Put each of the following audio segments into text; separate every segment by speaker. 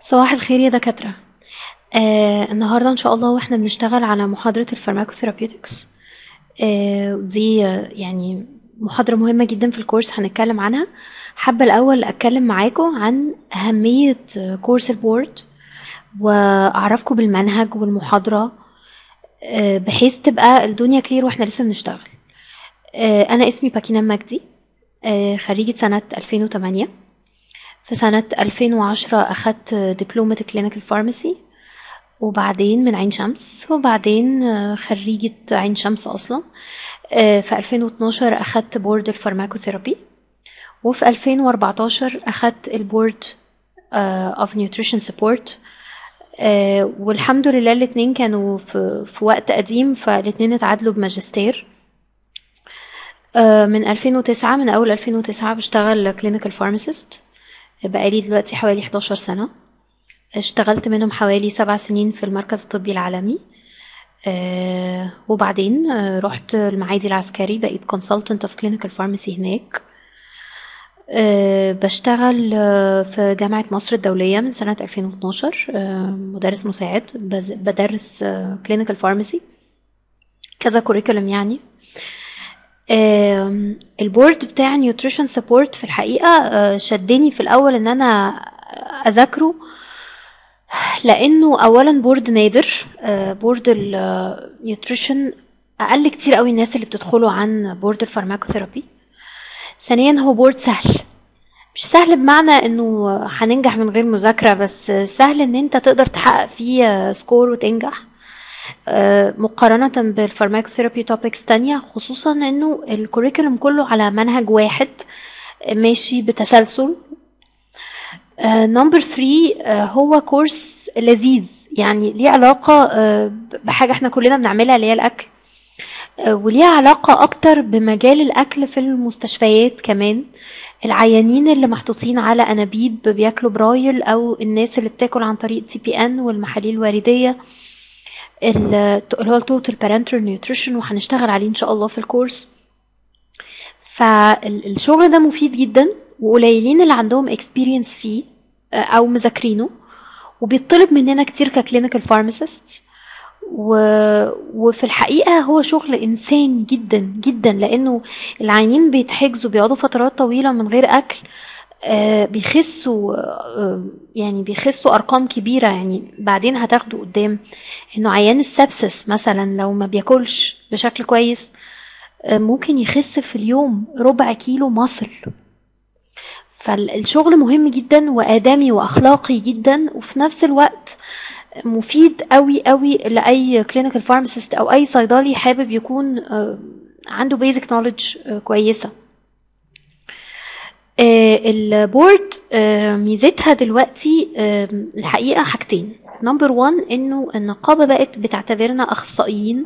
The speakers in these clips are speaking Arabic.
Speaker 1: صباح الخير يا دكاترة. آه النهاردة إن شاء الله وإحنا بنشتغل على محاضرة ال pharmacotherapeutics آه دي يعني محاضرة مهمة جدا في الكورس هنتكلم عنها. حابة الأول أتكلم معاكم عن أهمية course ال board وأعرفكم بالمنهج والمحاضرة آه بحيث تبقى الدنيا clear وإحنا لسه بنشتغل. آه أنا اسمي باكينام مجدي آه خريجة سنة 2008 في سنة 2010 أخدت دبلومة clinical pharmacy وبعدين من عين شمس وبعدين آه، خريجة عين شمس أصلا. آه، في 2012 أخدت board ال pharmacotherapy وفي 2014 أخدت ال board of nutrition support والحمد لله الاتنين كانوا في, في وقت قديم فالاتنين اتعادلوا بماجستير. آه، من 2009 من أول 2009 بشتغل clinical pharmacist بقالي دلوقتي حوالي 11 سنة. اشتغلت منهم حوالي سبع سنين في المركز الطبي العالمي. آه وبعدين آه رحت المعادي العسكري بقيت consultant of clinical pharmacy هناك. آه بشتغل آه في جامعة مصر الدولية من سنة 2012 آه مدرس مساعد بدرس آه clinical pharmacy. كذا curriculum يعني. ال board بتاع nutrition support في الحقيقة آه، شدني في الأول إن أنا أذاكره لأنه أولا board نادر آه، board ال nutrition أقل كتير قوي الناس اللي بتدخله عن board ال pharmacotherapy ثانيا هو board سهل. مش سهل بمعنى إنه هننجح من غير مذاكرة بس سهل إن أنت تقدر تحقق فيه score وتنجح. آه، مقارنة بال pharmacotherapy topics تانية خصوصا إنه ال curriculum كله على منهج واحد آه، ماشي بتسلسل. number 3 هو كورس لذيذ يعني ليه علاقة آه، بحاجة إحنا كلنا بنعملها اللي هي الأكل. آه، وليه علاقة أكتر بمجال الأكل في المستشفيات كمان. العيانين اللي محطوطين على أنابيب بياكلوا برايل أو الناس اللي بتاكل عن طريق TPN والمحاليل الوريدية. ال- اللي هو ال total parenteral nutrition وهنشتغل عليه إن شاء الله في الكورس. فالشغل ده مفيد جدا وقليلين اللي عندهم experience فيه آه، أو مذاكرينه. وبيطلب مننا كتير ك clinical pharmacist و... وفي الحقيقة هو شغل إنساني جدا جدا لأنه العيانين بيتحجزوا بيقعدوا فترات طويلة من غير أكل. بيخسوا آه، يعني بيخسوا أرقام كبيرة. يعني بعدين هتاخدوا قدام إنه عيان السبسس مثلا لو ما بياكلش بشكل كويس آه، ممكن يخس في اليوم ربع كيلو مصل. فالشغل مهم جدا وآدمي وأخلاقي جدا وفي نفس الوقت مفيد قوي قوي لأي clinical pharmacist أو أي صيدلي حابب يكون آه، عنده آه، كويسة. آه، ال board آه، ميزتها دلوقتي آه، الحقيقة حاجتين. number one إنه النقابة بقت بتعتبرنا أخصائيين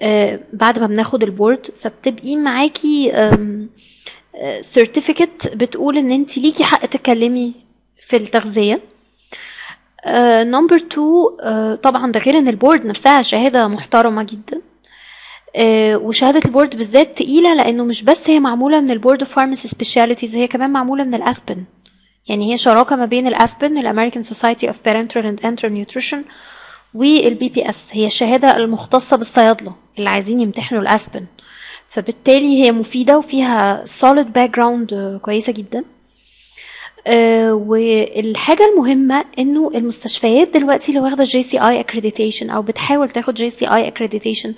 Speaker 1: آه، بعد ما بناخد ال board فبتبقي معاكي certificate بتقول إن انت ليكي حق تتكلمي في التغذية. number 2 طبعا ده غير إن ال board نفسها شهادة محترمة جدا. آه، وشهادة ال board بالذات تقيلة لأنه مش بس هي معمولة من ال Board of Pharmacy Specialties هي كمان معمولة من ال ASPEN. يعني هي شراكة ما بين ال ASPEN ال American Society of Parenteral and Enteral Nutrition وال BPS هي الشهادة المختصة بالصيادلة اللي عايزين يمتحنوا ال ASPEN. فبالتالي هي مفيدة وفيها solid background آه، كويسة جدا. آه، والحاجة المهمة إنه المستشفيات دلوقتي اللي واخدة JCI accreditation أو بتحاول تاخد JCI accreditation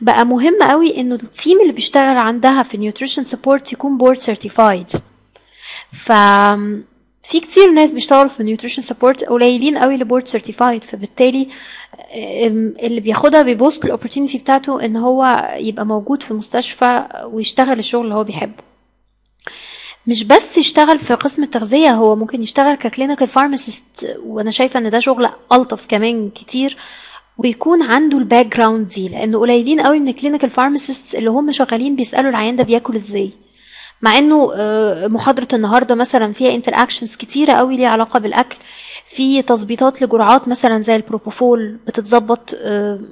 Speaker 1: بقى مهم قوي إنه ال team اللي بيشتغل عندها في nutrition support يكون board certified. ف في كتير ناس بيشتغلوا في nutrition support قليلين قوي اللي board certified فبالتالي اللي بياخدها بي boost ال opportunity بتاعته إن هو يبقى موجود في مستشفى ويشتغل الشغل اللي هو بيحبه. مش بس يشتغل في قسم التغذية هو ممكن يشتغل ك clinical pharmacist وأنا شايفة إن ده شغل ألطف كمان كتير ويكون عنده ال background دي لأنه قليلين قوي من ال clinical pharmacist اللي هم شغالين بيسألوا العيان ده بياكل إزاي. مع إنه آه، محاضرة النهاردة مثلا فيها interactions كتيرة قوي ليها علاقة بالأكل في تظبيطات لجرعات مثلا زي البروبوفول بتتظبط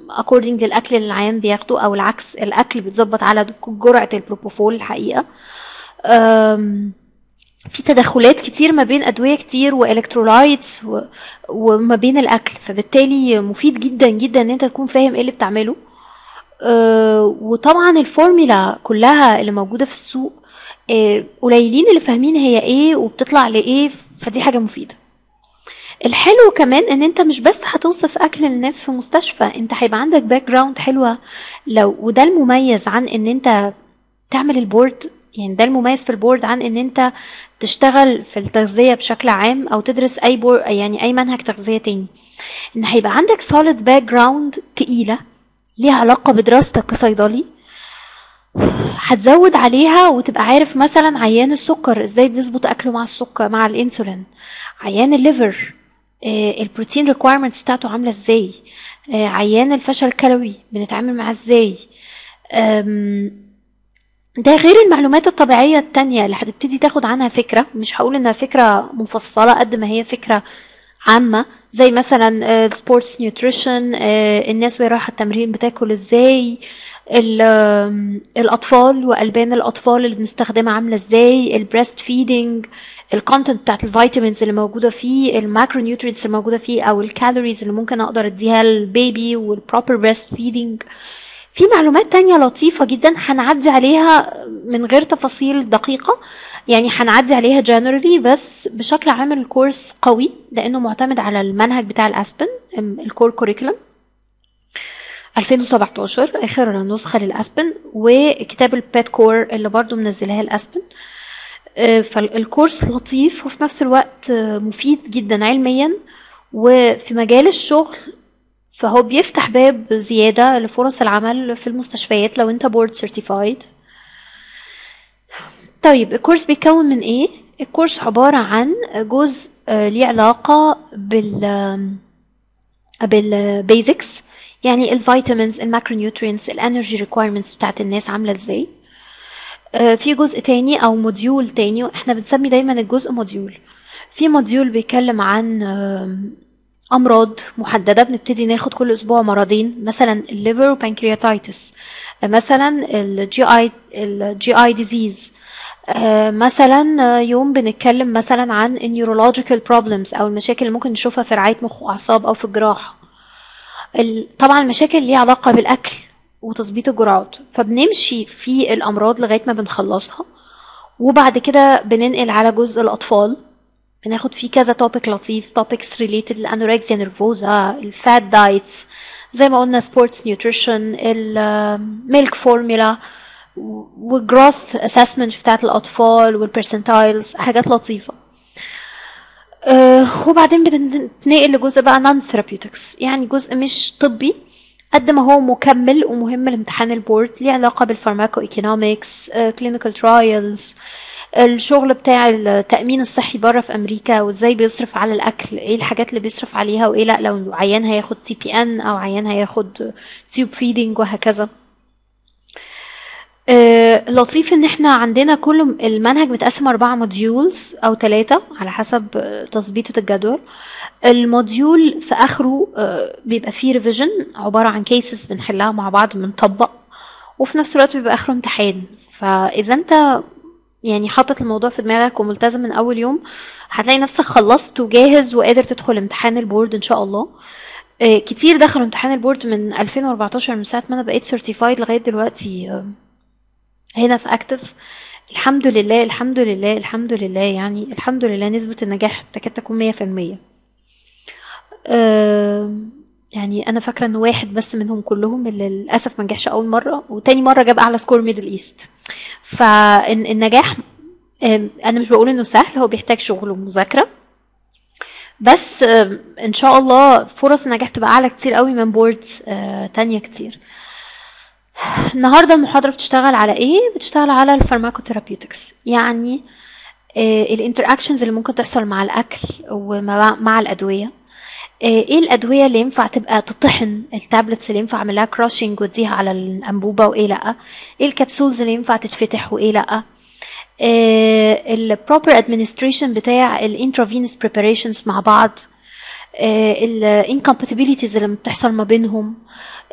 Speaker 1: according للأكل اللي العيان بياخده أو العكس الأكل بيتظبط على جرعة البروبوفول الحقيقة. في تدخلات كتير ما بين أدوية كتير و electrolytes و... وما بين الأكل فبالتالي مفيد جدا جدا إن أنت تكون فاهم إيه اللي بتعمله. أه وطبعا الفورميلا كلها اللي موجودة في السوق أه قليلين اللي فاهمين هي إيه وبتطلع لإيه فدي حاجة مفيدة. الحلو كمان إن أنت مش بس هتوصف أكل الناس في مستشفى أنت هيبقى عندك background حلوة لو وده المميز عن إن أنت تعمل ال board يعني ده المميز في ال board عن إن أنت تشتغل في التغذية بشكل عام أو تدرس أي board يعني أي منهج تغذية تاني. إن هيبقى عندك solid background تقيلة ليها علاقة بدراستك كصيدلي هتزود عليها وتبقى عارف مثلا عيان السكر إزاي بيظبط أكله مع السكر مع الإنسولين. عيان الليفر آه ال protein requirements بتاعته عاملة إزاي؟ آه عيان الفشل الكلوي بنتعامل معاه إزاي؟ ده غير المعلومات الطبيعية التانية اللي هتبتدي تاخد عنها فكرة. مش هقول إنها فكرة مفصلة قد ما هي فكرة عامة زي مثلا sports nutrition الناس وهي رايحة التمرين بتاكل إزاي الأطفال والبان الأطفال اللي بنستخدمها عاملة إزاي ال breast feeding ال content بتاعت ال vitamins اللي موجودة فيه ال macronutrients اللي موجودة فيه أو ال calories اللي ممكن أقدر أديها لل baby وال proper breast feeding في معلومات تانية لطيفة جدا هنعدي عليها من غير تفاصيل دقيقة. يعني هنعدي عليها جنرالي بس بشكل عام الكورس قوي لأنه معتمد على المنهج بتاع الأسبن الكور كوريكولم 2017 آخر نسخة للأسبن وكتاب البات كور اللي برضو منزلها الأسبن. فالكورس لطيف وفي نفس الوقت مفيد جدا علميا. وفي مجال الشغل فهو بيفتح باب زيادة لفرص العمل في المستشفيات لو انت board certified طيب ال course بيتكون من إيه؟ ال course عبارة عن جزء ليه علاقة بال بال basics يعني ال vitamins ال macronutrients ال energy requirements بتاعت الناس عاملة إزاي. في جزء تاني أو module تاني إحنا بنسمي دايما الجزء module في module بيتكلم عن أمراض محددة بنبتدي ناخد كل أسبوع مرضين مثلا ال liver و pancreatitis مثلا ال GI ال GI disease مثلا يوم بنتكلم مثلا عن ال neurological problems أو المشاكل اللي ممكن نشوفها في رعاية مخ وأعصاب أو في الجراحة. طبعا المشاكل ليها علاقة بالأكل وتظبيط الجرعات فبنمشي في الأمراض لغاية ما بنخلصها وبعد كده بننقل على جزء الأطفال. بناخد فيه كذا topic لطيف topics related لل anorexia nervosa ال fad diets زي ما قلنا sports nutrition ال milk formula وال growth assessment بتاعت الأطفال وال percentiles حاجات لطيفة. أه وبعدين بنتنقل لجزء بقى non therapeutics يعني جزء مش طبي قد ما هو مكمل ومهم لامتحان ال board ليه علاقة بال pharmacoeconomics clinical trials الشغل بتاع التأمين الصحي بره في أمريكا وإزاي بيصرف على الأكل؟ إيه الحاجات اللي بيصرف عليها؟ وإيه لأ لو عيان هياخد TPN أو عيان هياخد tube feeding وهكذا. آه لطيف إن إحنا عندنا كل المنهج متقسم أربعة modules أو ثلاثة على حسب تظبيطة الجدول. ال module في آخره آه بيبقى فيه revision عبارة عن cases بنحلها مع بعض بنطبق وفي نفس الوقت بيبقى آخره امتحان. فإذا أنت يعني حاطط الموضوع في دماغك وملتزم من أول يوم هتلاقي نفسك خلصت وجاهز وقادر تدخل امتحان ال board إن شاء الله. آه كتير دخلوا امتحان ال board من 2014 من ساعة ما أنا بقيت certified لغاية دلوقتي هنا في اكتف الحمد لله الحمد لله الحمد لله يعني الحمد لله نسبة النجاح تكاد تكون مية في المية. يعني أنا فاكرة إن واحد بس منهم كلهم اللي للأسف ما نجحش أول مرة وتاني مرة جاب أعلى score Middle East فالنجاح أنا مش بقول إنه سهل هو بيحتاج شغل ومذاكرة. بس إن شاء الله فرص النجاح تبقى أعلى كتير قوي من boards تانية كتير. النهارده المحاضرة بتشتغل على إيه؟ بتشتغل على ال pharmacotherapeutics يعني ال interactions اللي ممكن تحصل مع الأكل ومع الأدوية. إيه الأدوية اللي ينفع تبقى تطحن؟ ال tablets اللي ينفع أعملها crushing واديها على الأنبوبة وإيه لأ. إيه ال capsules اللي ينفع تتفتح وإيه لأ. ال proper administration بتاع ال intravenous preparations مع بعض. ال incompatibilities اللي بتحصل ما بينهم.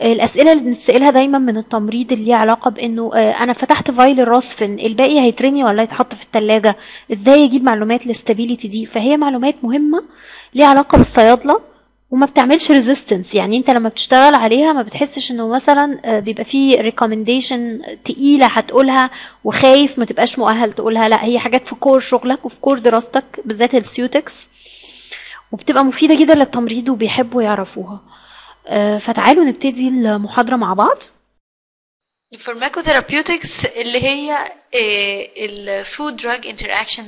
Speaker 1: الأسئلة اللي بنسألها دايما من التمريض اللي ليها علاقة بإنه آه، أنا فتحت vial الراسفن الباقي هيترمي ولا يتحط في التلاجة؟ إزاي يجيب معلومات ال stability دي؟ فهي معلومات مهمة ليها علاقة بالصيادلة. وما بتعملش resistance يعني انت لما بتشتغل عليها ما بتحسش انه مثلا آه، بيبقى فيه recommendation تقيلة هتقولها وخايف ما تبقاش مؤهل تقولها. لا هي حاجات في core شغلك وفي core دراستك بالذات ال ceutics وبتبقى مفيدة جدا للتمريض وبيحبوا يعرفوها. آه، فتعالوا نبتدي المحاضرة مع بعض.
Speaker 2: ال pharmacotherapeutics اللي هي ال food drug interaction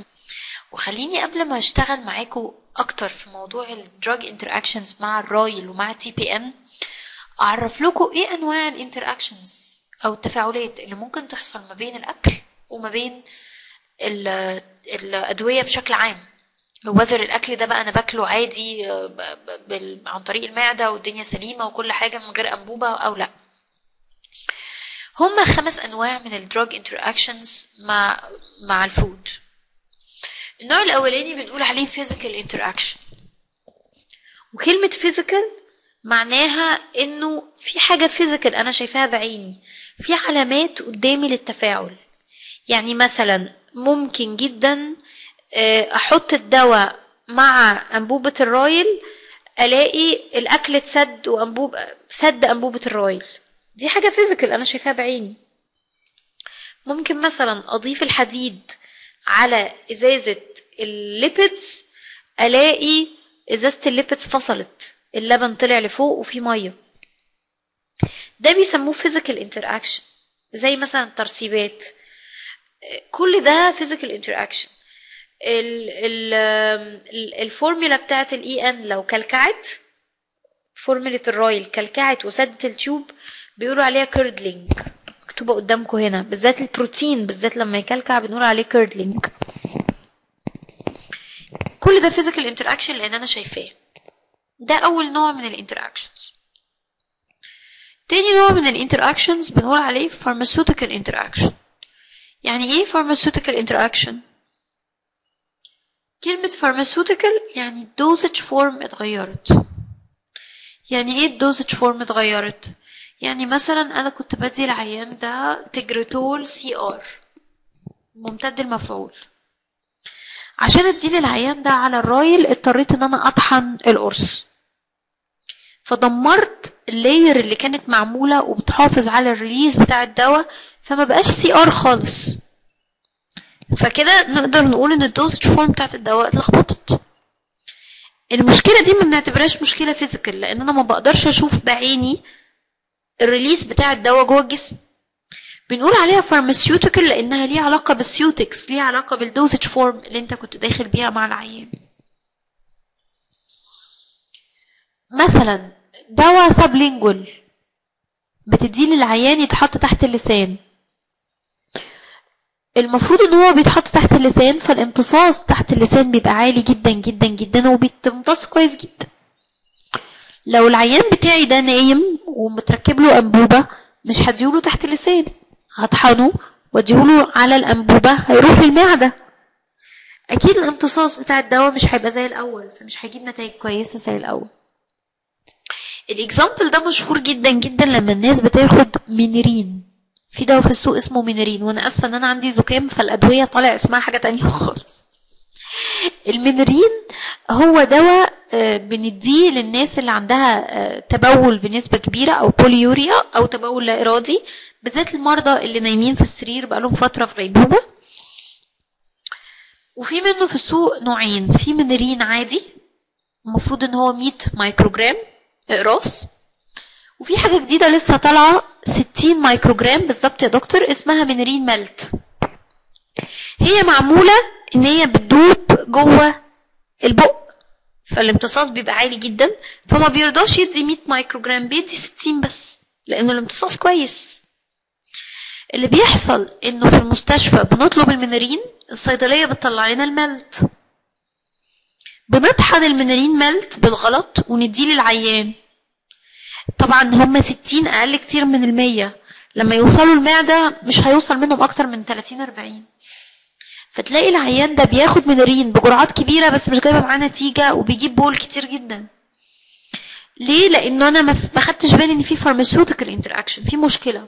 Speaker 2: وخليني قبل ما أشتغل معاكم أكتر في موضوع ال drug interactions مع ال Ryle ومع TPN أعرف لكم إيه أنواع ال interactions أو التفاعلات اللي ممكن تحصل ما بين الأكل وما بين الأدوية بشكل عام. whether الأكل ده بقى أنا باكله عادي عن طريق المعدة والدنيا سليمة وكل حاجة من غير أنبوبة أو لأ. هما خمس أنواع من ال drug interactions مع مع ال food. النوع الأولاني بنقول عليه physical interaction. وكلمة physical معناها إنه في حاجة physical أنا شايفاها بعيني. في علامات قدامي للتفاعل. يعني مثلا ممكن جدا آه، أحط الدواء مع أنبوبة ال Ryle ألاقي الأكل اتسد وانبوب سد أنبوبة ال Ryle. دي حاجة فيزيكال أنا شايفاها بعيني. ممكن مثلا أضيف الحديد على إزازة ال lipids ألاقي إزازة ال lipids فصلت اللبن طلع لفوق وفي مية. ده بيسموه physical interaction زي مثلا الترسيبات كل ده physical interaction. الفورميلا بتاعت ال EN لو كلكعت formula ال Ryle كلكعت وسدت ال tube بيقولوا عليها curdling مكتوبة قدامكم هنا بالذات البروتين بالذات لما يكلكع بنقول عليه curdling كل ده physical interaction لأن أنا شايفاه. ده أول نوع من ال interactions تاني نوع من ال interactions بنقول عليه pharmaceutical interaction. يعني إيه pharmaceutical interaction كلمة pharmaceutical يعني ال dosage form اتغيرت. يعني إيه ال dosage form اتغيرت؟ يعني مثلا أنا كنت بدي العيان ده Tegretol CR ممتد المفعول. عشان اديه للعيان ده على ال Ryle اضطريت إن أنا أطحن القرص. فدمرت ال layer اللي كانت معمولة وبتحافظ على الريليز بتاع الدواء فما بقاش CR خالص. فكده نقدر نقول إن ال dosage form بتاعت الدواء اتلخبطت. المشكلة دي ما بنعتبرهاش مشكلة physical لأن أنا ما بقدرش أشوف بعيني ال release بتاع الدواء جوه الجسم بنقول عليها pharmaceutical لأنها ليها علاقة بال ceutics ليها علاقة بال dosage form اللي انت كنت داخل بيها مع العيان. مثلا دواء sublingual بتديه للعيان يتحط تحت اللسان. المفروض إن هو بيتحط تحت اللسان فالامتصاص تحت اللسان بيبقى عالي جدا جدا جدا وبيتمتص كويس جدا. لو العيان بتاعي ده نايم ومتركب له أنبوبة مش هديهوله تحت اللسان هطحنه وأديهوله على الأنبوبة هيروح المعده أكيد الامتصاص بتاع الدواء مش هيبقى زي الأول فمش هيجيب نتائج كويسة زي الأول. ال example ده مشهور جدا جدا لما الناس بتاخد Minirin في دواء في السوق اسمه Minirin وأنا آسفة إن أنا عندي زكام فالأدوية طالع اسمها حاجة تانية خالص. ال Minirin هو دواء آه، بنديه للناس اللي عندها آه، تبول بنسبة كبيرة أو polyuria أو تبول لا إرادي بالذات المرضى اللي نايمين في السرير بقالهم فترة في غيبوبة. وفي منه في السوق نوعين في Minirin عادي المفروض إن هو 100 مايكروجرام اقراص وفي حاجة جديدة لسه طالعة 60 مايكروجرام بالظبط يا دكتور اسمها Minirin Melt هي معمولة إن هي بتدوب جوه البق فالامتصاص بيبقى عالي جدا فما بيرضاش يدي 100 مايكروجرام بيدي 60 بس لأنه الامتصاص كويس. اللي بيحصل إنه في المستشفى بنطلب المنارين الصيدلية بتطلع لنا الملت. بنطحن ال Minirin Melt بالغلط ونديه للعيان. طبعا هم 60 أقل كتير من المية. لما يوصلوا المعدة مش هيوصل منهم أكتر من 30 40 فتلاقي العيان ده بياخد Minirin بجرعات كبيرة بس مش جايبة معاه نتيجة وبيجيب بول كتير جدا. ليه؟ لأنه أنا ما خدتش بالي إن في pharmaceutical interaction في مشكلة.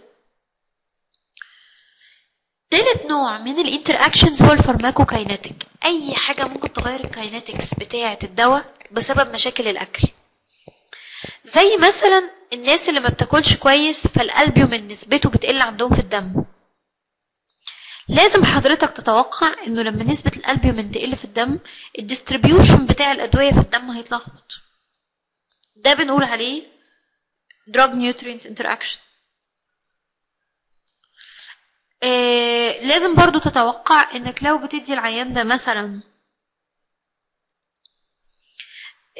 Speaker 2: تالت نوع من ال interactions هو ال pharmacokinetic أي حاجة ممكن تغير ال kinetics بتاعة الدواء بسبب مشاكل الأكل. زي مثلا الناس اللي ما بتاكلش كويس فالالبيومين نسبته بتقل عندهم في الدم. لازم حضرتك تتوقع إنه لما نسبة الالبيومين تقل في الدم الديستريبيوشن بتاع الأدوية في الدم هيتلخبط. ده بنقول عليه drug nutrient interaction. آه لازم برضو تتوقع إنك لو بتدي العيان ده مثلا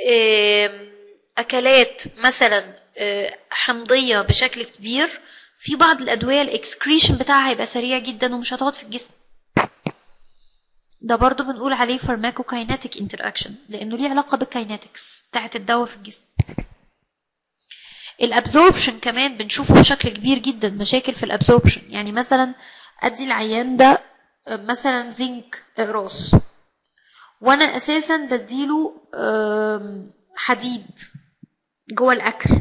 Speaker 2: آم، أكلات مثلا آه، حمضية بشكل كبير في بعض الأدوية ال excretion بتاعها هيبقى سريع جدا ومش هتقعد في الجسم. ده برضو بنقول عليه pharmacokinetic interaction لأنه ليه علاقة بال kinetics بتاعت الدواء في الجسم. ال absorption كمان بنشوفه بشكل كبير جدا مشاكل في ال absorption يعني مثلا أدي العيان ده آه، مثلا زنك اقراص وأنا أساسا بديله حديد جوه الأكل.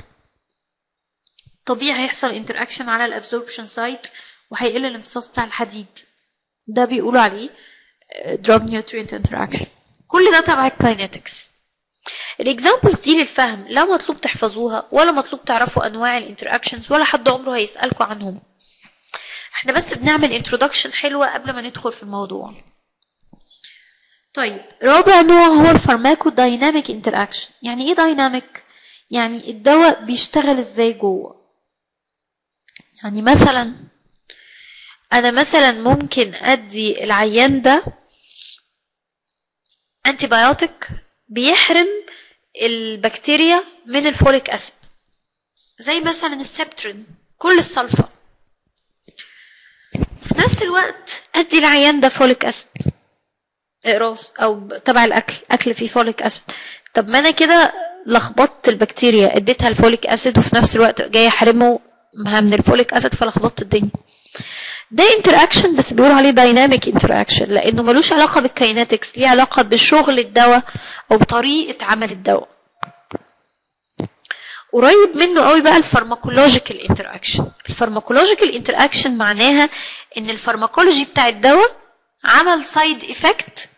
Speaker 2: طبيعي هيحصل interaction على ال absorption site وهيقل الامتصاص بتاع الحديد. ده بيقولوا عليه drug nutrient interaction. كل ده تبع ال kinetics ال examples دي للفهم. لا مطلوب تحفظوها ولا مطلوب تعرفوا أنواع ال interactions ولا حد عمره هيسألكوا عنهم. إحنا بس بنعمل introduction حلوة قبل ما ندخل في الموضوع. طيب رابع نوع هو ال pharmacodynamic interaction يعني إيه dynamic يعني الدواء بيشتغل إزاي جوه؟ يعني مثلا أنا مثلا ممكن أدي العيان ده antibiotic بيحرم البكتيريا من ال folic acid زي مثلا ال Septrin كل السلفا في نفس الوقت أدي العيان ده folic acid إقراص أو تبع الأكل أكل فيه folic acid. طب ما أنا كده لخبطت البكتيريا اديتها ال folic acid وفي نفس الوقت جاي أحرمه من ال folic acid فلخبطت الدنيا. ده interaction بس بيقولوا عليه dynamic interaction لأنه ملوش علاقة بال kinetics ليه علاقة بشغل الدواء أو بطريقة عمل الدواء. قريب منه قوي بقى ال pharmacological interaction ال pharmacological interaction معناها إن ال pharmacology بتاع الدواء عمل side effect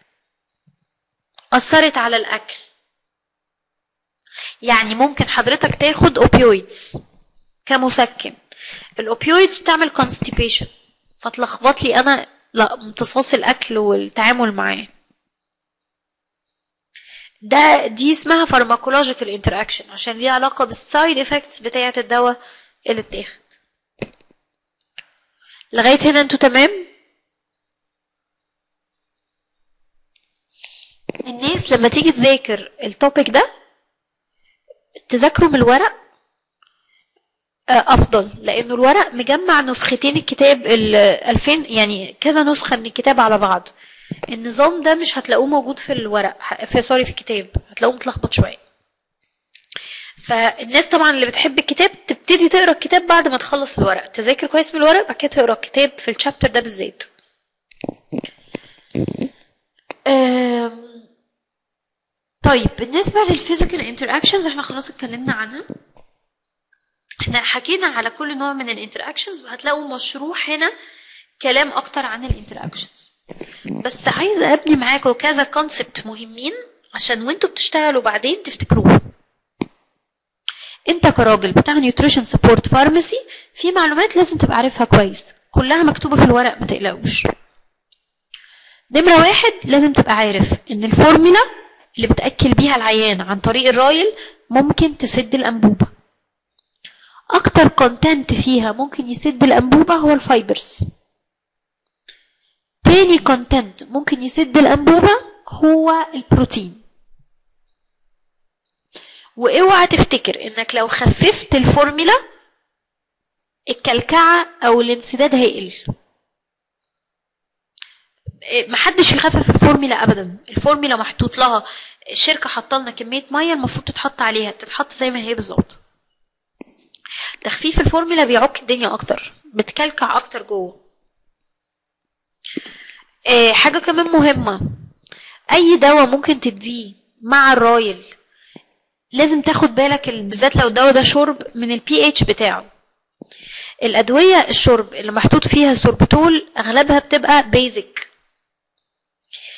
Speaker 2: أثرت على الأكل. يعني ممكن حضرتك تاخد opioids كمسكن. ال opioids بتعمل constipation فتلخبط لي أنا لا امتصاص الأكل والتعامل معاه. ده دي اسمها pharmacological interaction عشان ليها علاقة بال side effects بتاعة الدواء اللي اتاخد لغاية هنا أنتوا تمام؟ الناس لما تيجي تذاكر ال topic ده تذاكره من الورق أفضل لأنه الورق مجمع نسختين الكتاب ال 2000 يعني كذا نسخة من الكتاب على بعض. النظام ده مش هتلاقوه موجود في الورق في sorry في الكتاب هتلاقوه متلخبط شوية. فالناس طبعا اللي بتحب الكتاب تبتدي تقرأ الكتاب بعد ما تخلص الورق. تذاكر كويس من الورق بعد كده تقرأ الكتاب في ال chapter ده بالذات. طيب بالنسبة لل physical interactions إحنا خلاص اتكلمنا عنها. إحنا حكينا على كل نوع من ال interactions وهتلاقوا مشروح هنا كلام أكتر عن ال interactions. بس عايزة أبني معاكم كذا concept مهمين عشان وانتوا بتشتغلوا بعدين تفتكروهم انت كراجل بتاع nutrition support pharmacy في معلومات لازم تبقى عارفها كويس. كلها مكتوبة في الورق ما تقلقوش. نمرة واحد لازم تبقى عارف إن الفورمولا اللي بتأكل بيها العيان عن طريق الرايل ممكن تسد الأنبوبة. أكتر content فيها ممكن يسد الأنبوبة هو ال fibers. تاني content ممكن يسد الأنبوبة هو البروتين. واوعى تفتكر إنك لو خففت الفورمولا الكلكعة أو الانسداد هيقل. محدش يخفف الفورمولا ابدا. الفورمولا محطوط لها الشركة حاطة لنا كمية مية المفروض تتحط عليها بتتحط زي ما هي بالظبط. تخفيف الفورمولا بيعك الدنيا أكتر بتكلكع أكتر جوه. آه حاجة كمان مهمة أي دواء ممكن تديه مع الرايل لازم تاخد بالك ال- بالذات لو الدواء ده شرب من البي اتش بتاعه. الأدوية الشرب اللي محطوط فيها سوربتول أغلبها بتبقى basic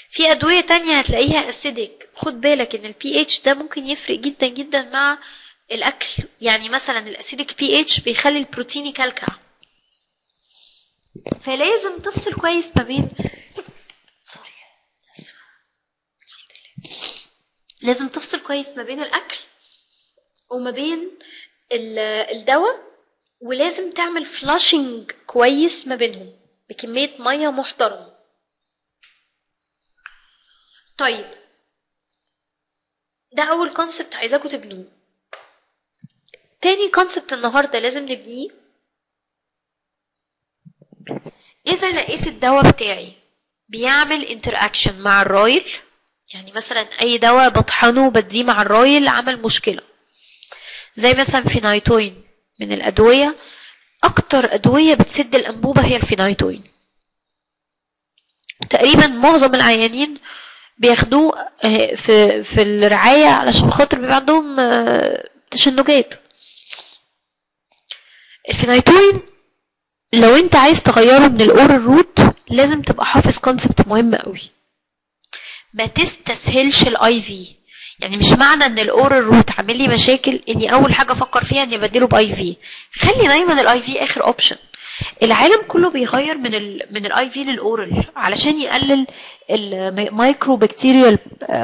Speaker 2: في أدوية تانية هتلاقيها acidic خد بالك إن البي اتش ده ممكن يفرق جدا جدا مع الأكل يعني مثلا ال acidic pH بيخلي البروتين يكلكع. فلازم تفصل كويس ما بين sorry اسفه الحمد لله لازم تفصل كويس ما بين الأكل وما بين ال- الدواء ولازم تعمل flushing كويس ما بينهم بكمية مية محترمة. طيب. ده أول concept عايزاكم تبنوه. تاني concept النهاردة لازم نبنيه. إذا لقيت الدواء بتاعي بيعمل interaction مع الرايل يعني مثلا أي دواء بطحنه وبديه مع الرايل عمل مشكلة. زي مثلا فينايتوين من الأدوية أكتر أدوية بتسد الأنبوبة هي الفينايتوين تقريبا معظم العيانين بياخدوه آه، في في الرعاية علشان خاطر بيبقى عندهم آه، تشنجات. الفينايتوين لو انت عايز تغيره من ال oral route لازم تبقى حافظ concept مهم قوي. ما تستسهلش ال IV يعني مش معنى إن ال oral route عامل لي مشاكل إني أول حاجة أفكر فيها إني ابدله ب IV خلي دايما ال IV آخر option العالم كله بيغير من ال من ال IV لل oral علشان يقلل ال micro bacterial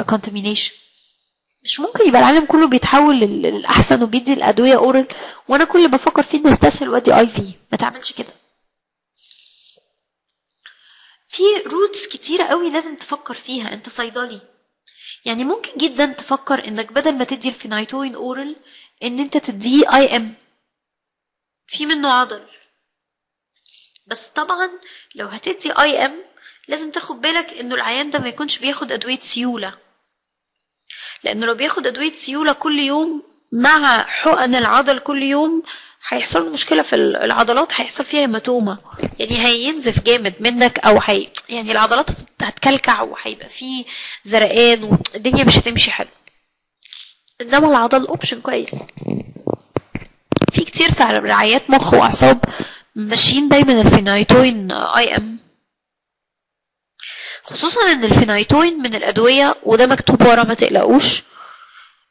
Speaker 2: contamination مش ممكن يبقى العالم كله بيتحول لل- للأحسن وبيدي الأدوية oral وأنا كل اللي بفكر فيه اني استسهل وادي IV. ما تعملش كده. في routes كتيرة قوي لازم تفكر فيها أنت صيدلي. يعني ممكن جدا تفكر إنك بدل ما تدي ال phenytoin oral إن أنت تديه IM. في منه عضل. بس طبعا لو هتدي IM لازم تاخد بالك إنه العيان ده ما يكونش بياخد أدوية سيولة. لأنه لو بياخد أدوية سيولة كل يوم مع حقن العضل كل يوم هيحصل له مشكلة في العضلات هيحصل فيها hematoma. يعني هينزف جامد منك أو هي يعني العضلات هت- هتكلكع وهيبقى فيه زرقان والدنيا مش هتمشي حلو. إنما العضل option كويس. في كتير في رعايات مخ وأعصاب ماشيين دايما ال phenytoin IM خصوصا إن الفينايتوين من الأدوية وده مكتوب ورا ما تقلقوش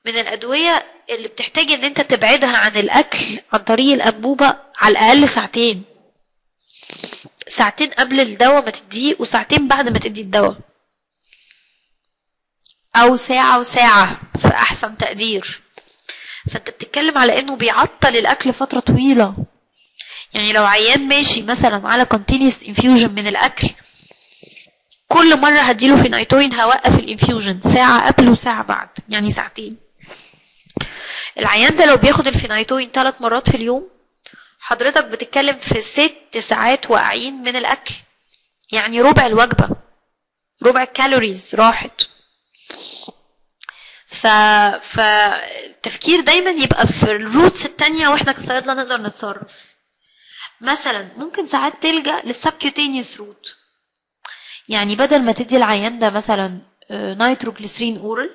Speaker 2: من الأدوية اللي بتحتاج إن أنت تبعدها عن الأكل عن طريق الأنبوبة على الأقل ساعتين. ساعتين قبل الدواء ما تديه وساعتين بعد ما تدي الدواء. أو ساعة وساعة في أحسن تقدير. فأنت بتتكلم على إنه بيعطل الأكل فترة طويلة. يعني لو عيان ماشي مثلا على continuous infusion من الأكل كل مرة هديله فينايتوين هوقف ال infusion ساعة قبل وساعة بعد يعني ساعتين. العيان ده لو بياخد الفينايتوين ثلاث مرات في اليوم حضرتك بتتكلم في ست ساعات واقعين من الأكل. يعني ربع الوجبة ربع ال calories راحت. ف فالتفكير دايما يبقى في ال routes التانية وإحنا كصيادلة نقدر نتصرف. مثلا ممكن ساعات تلجأ لل subcutaneous route يعني بدل ما تدي العيان ده مثلا nitroglycerin oral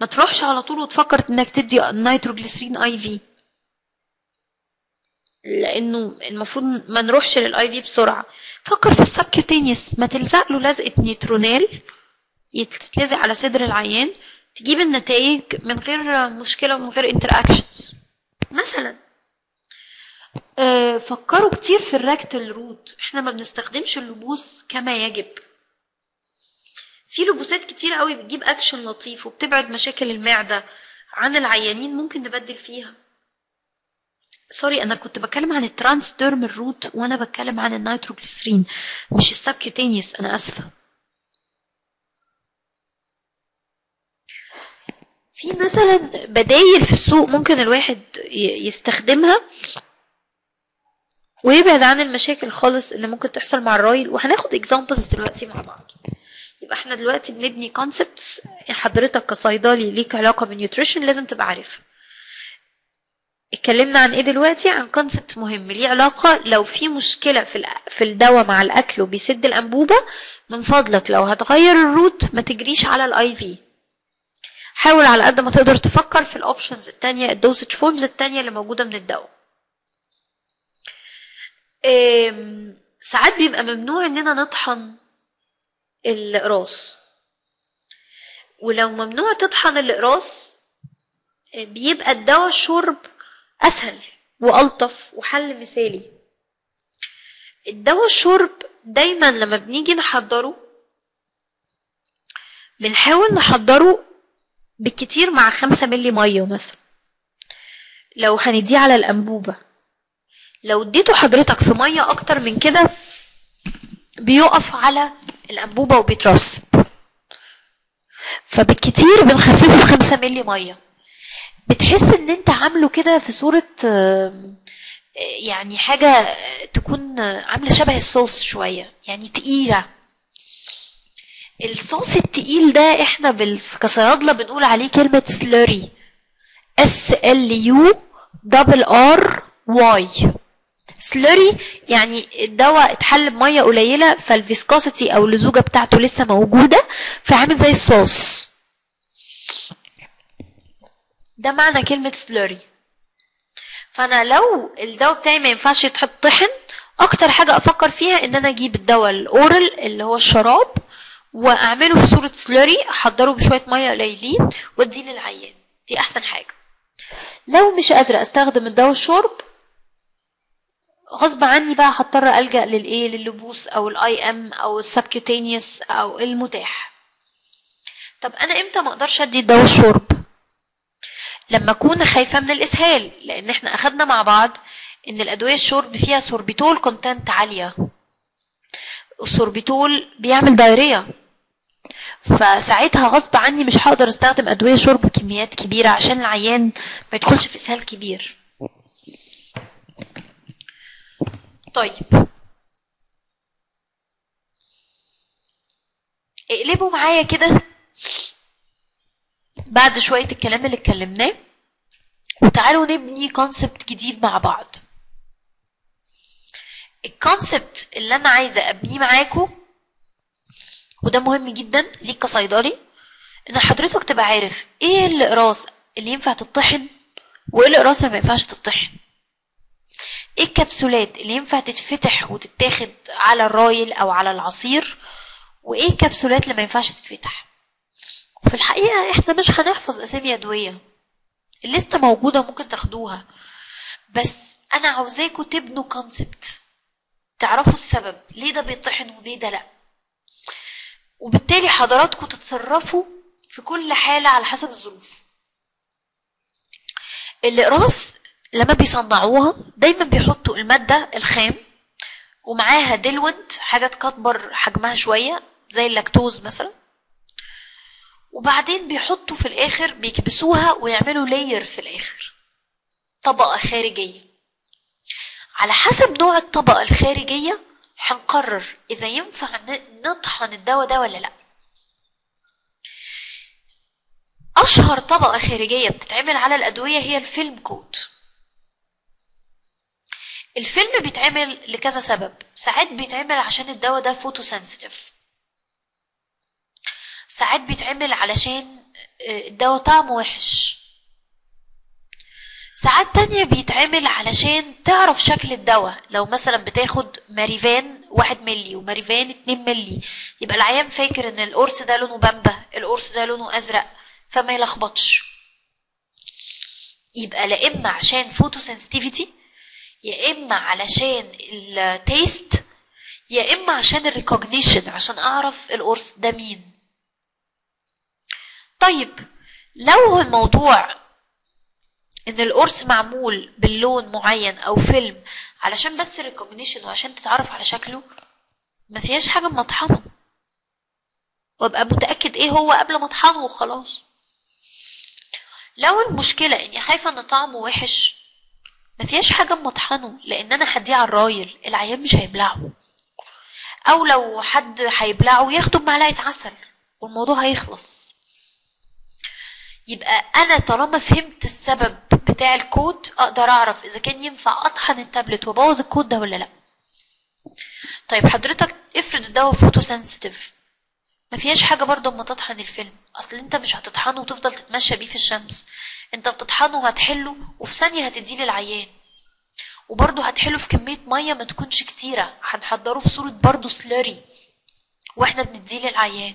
Speaker 2: ما تروحش على طول وتفكر إنك تدي nitroglycerin IV. لأنه المفروض ما نروحش لل IV بسرعة. فكر في ال subcutaneous ما تلزق له لزقة نيترونال يتلزق على صدر العيان تجيب النتائج من غير مشكلة ومن غير interactions مثلا آه، فكروا كتير في ال rectal route إحنا ما بنستخدمش اللبوس كما يجب. في لبوسات كتير قوي بتجيب اكشن لطيف وبتبعد مشاكل المعدة عن العيانين ممكن نبدل فيها. sorry أنا كنت بتكلم عن ال transdermal route وأنا بتكلم عن النيتروجليسرين مش ال subcutaneous. أنا آسفة. في مثلا بدايل في السوق ممكن الواحد يستخدمها. ويبعد عن المشاكل خالص اللي ممكن تحصل مع ال Ryle وهناخد examples دلوقتي مع بعض. يبقى إحنا دلوقتي بنبني concepts حضرتك كصيدلي ليك علاقة بال nutrition لازم تبقى عارفها. اتكلمنا عن إيه دلوقتي؟ عن concept مهم. ليه علاقة لو في مشكلة في في الدواء مع الأكل وبيسد الأنبوبة من فضلك لو هتغير ال route ما تجريش على ال IV حاول على قد ما تقدر تفكر في ال options التانية ال dosage forms التانية اللي موجودة من الدواء. ساعات بيبقى ممنوع إننا نطحن الاقراص ولو ممنوع تطحن الاقراص بيبقى الدواء الشرب أسهل وألطف وحل مثالي. الدواء الشرب دايما لما بنيجي نحضره بنحاول نحضره بالكتير مع خمسة ملي مية مثلا. لو هنديه على الأنبوبة لو اديته حضرتك في مية أكتر من كده بيقف على الأنبوبة وبيترسب فبالكتير بنخففه في خمسة ملي مية. بتحس إن أنت عامله كده في صورة آم، آه، يعني حاجة آه، تكون آه، عاملة شبه الصوص شوية يعني تقيلة. الصوص التقيل ده إحنا كصيادلة بنقول عليه كلمة slurry S L U double R Y slurry يعني الدواء اتحل بمية قليلة فال viscosity أو اللزوجة بتاعته لسه موجودة فعامل زي الصوص. ده معنى كلمة slurry فأنا لو الدواء بتاعي ما ينفعش يتطحن أكتر حاجة أفكر فيها إن أنا أجيب الدواء ال oral اللي هو الشراب وأعمله في صورة slurry أحضره بشوية مية قليلين وأديه للعيان. دي أحسن حاجة. لو مش قادرة أستخدم الدواء الشرب غصب عني بقى هضطر ألجأ للإيه؟ لللبوس أو ال IM أو ال subcutaneous أو المتاح. طب أنا إمتى ما أقدرش أدي الدواء الشرب؟ لما أكون خايفة من الإسهال لأن إحنا أخدنا مع بعض إن الأدوية الشرب فيها sorbitol content عالية. السوربيتول بيعمل diarrhea فساعتها غصب عني مش هقدر أستخدم أدوية شرب بكميات كبيرة عشان العيان ما يدخلش في إسهال كبير. طيب. اقلبوا معايا كده بعد شوية الكلام اللي اتكلمناه وتعالوا نبني concept جديد مع بعض. ال concept اللي أنا عايزة أبنيه معاكو وده مهم جدا ليك كصيدلي إن حضرتك تبقى عارف إيه الإقراص اللي ينفع تطحن وإيه الإقراص اللي ما ينفعش تطحن إيه الكبسولات اللي ينفع تتفتح وتتاخد على ال Ryle أو على العصير؟ وإيه الكبسولات اللي ما ينفعش تتفتح؟ وفي الحقيقة إحنا مش هنحفظ أسامي أدوية. الليستة موجودة ممكن تاخدوها. بس أنا عاوزاكم تبنوا كونسبت تعرفوا السبب. ليه ده بيطحن وليه ده لأ؟ وبالتالي حضراتكم تتصرفوا في كل حالة على حسب الظروف. الإقراص لما بيصنعوها دايما بيحطوا المادة الخام ومعاها diluent حاجة تكبر حجمها شوية زي اللاكتوز مثلا. وبعدين بيحطوا في الآخر بيكبسوها ويعملوا layer في الآخر طبقة خارجية. على حسب نوع الطبقة الخارجية هنقرر إذا ينفع نطحن الدواء ده ولا لأ. أشهر طبقة خارجية بتتعمل على الأدوية هي ال film coat. الفيلم بيتعمل لكذا سبب. ساعات بيتعمل عشان الدواء ده photosensitive ساعات بيتعمل علشان آه، الدواء طعمه وحش. ساعات تانية بيتعمل علشان تعرف شكل الدواء. لو مثلا بتاخد ماريفان واحد ملي وماريفان اتنين ملي يبقى العيان فاكر إن القرص ده لونه بامبا القرص ده لونه أزرق فما يلخبطش. يبقى لا إما عشان photosensitivity يا إما علشان ال taste يا إما عشان ال recognition عشان أعرف القرص ده مين. طيب لو الموضوع إن القرص معمول باللون معين أو فيلم علشان بس recognition وعشان تتعرف على شكله ما فيهاش حاجة ما أطحنه وأبقى متأكد إيه هو قبل ما أطحنه وخلاص. لو المشكلة إني خايفة إن طعمه وحش ما فيهاش حاجة ما أطحنه لأن أنا هديه على ال Ryle العيان مش هيبلعه. أو لو حد هيبلعه ياخده بمعلقة عسل والموضوع هيخلص. يبقى أنا طالما فهمت السبب بتاع ال coat أقدر أعرف إذا كان ينفع أطحن التابلت وأبوظ ال coat ده ولا لأ. طيب حضرتك افرض الدواء photosensitive ما فيهاش حاجة برضه لما تطحن الفيلم. أصل أنت مش هتطحنه وتفضل تتمشى بيه في الشمس. انت بتطحنه وهتحله وفي ثانية هتديه للعيان. وبرضه هتحله في كمية مية ما تكونش كتيرة هنحضره في صورة برضه slurry وإحنا بنديه للعيان.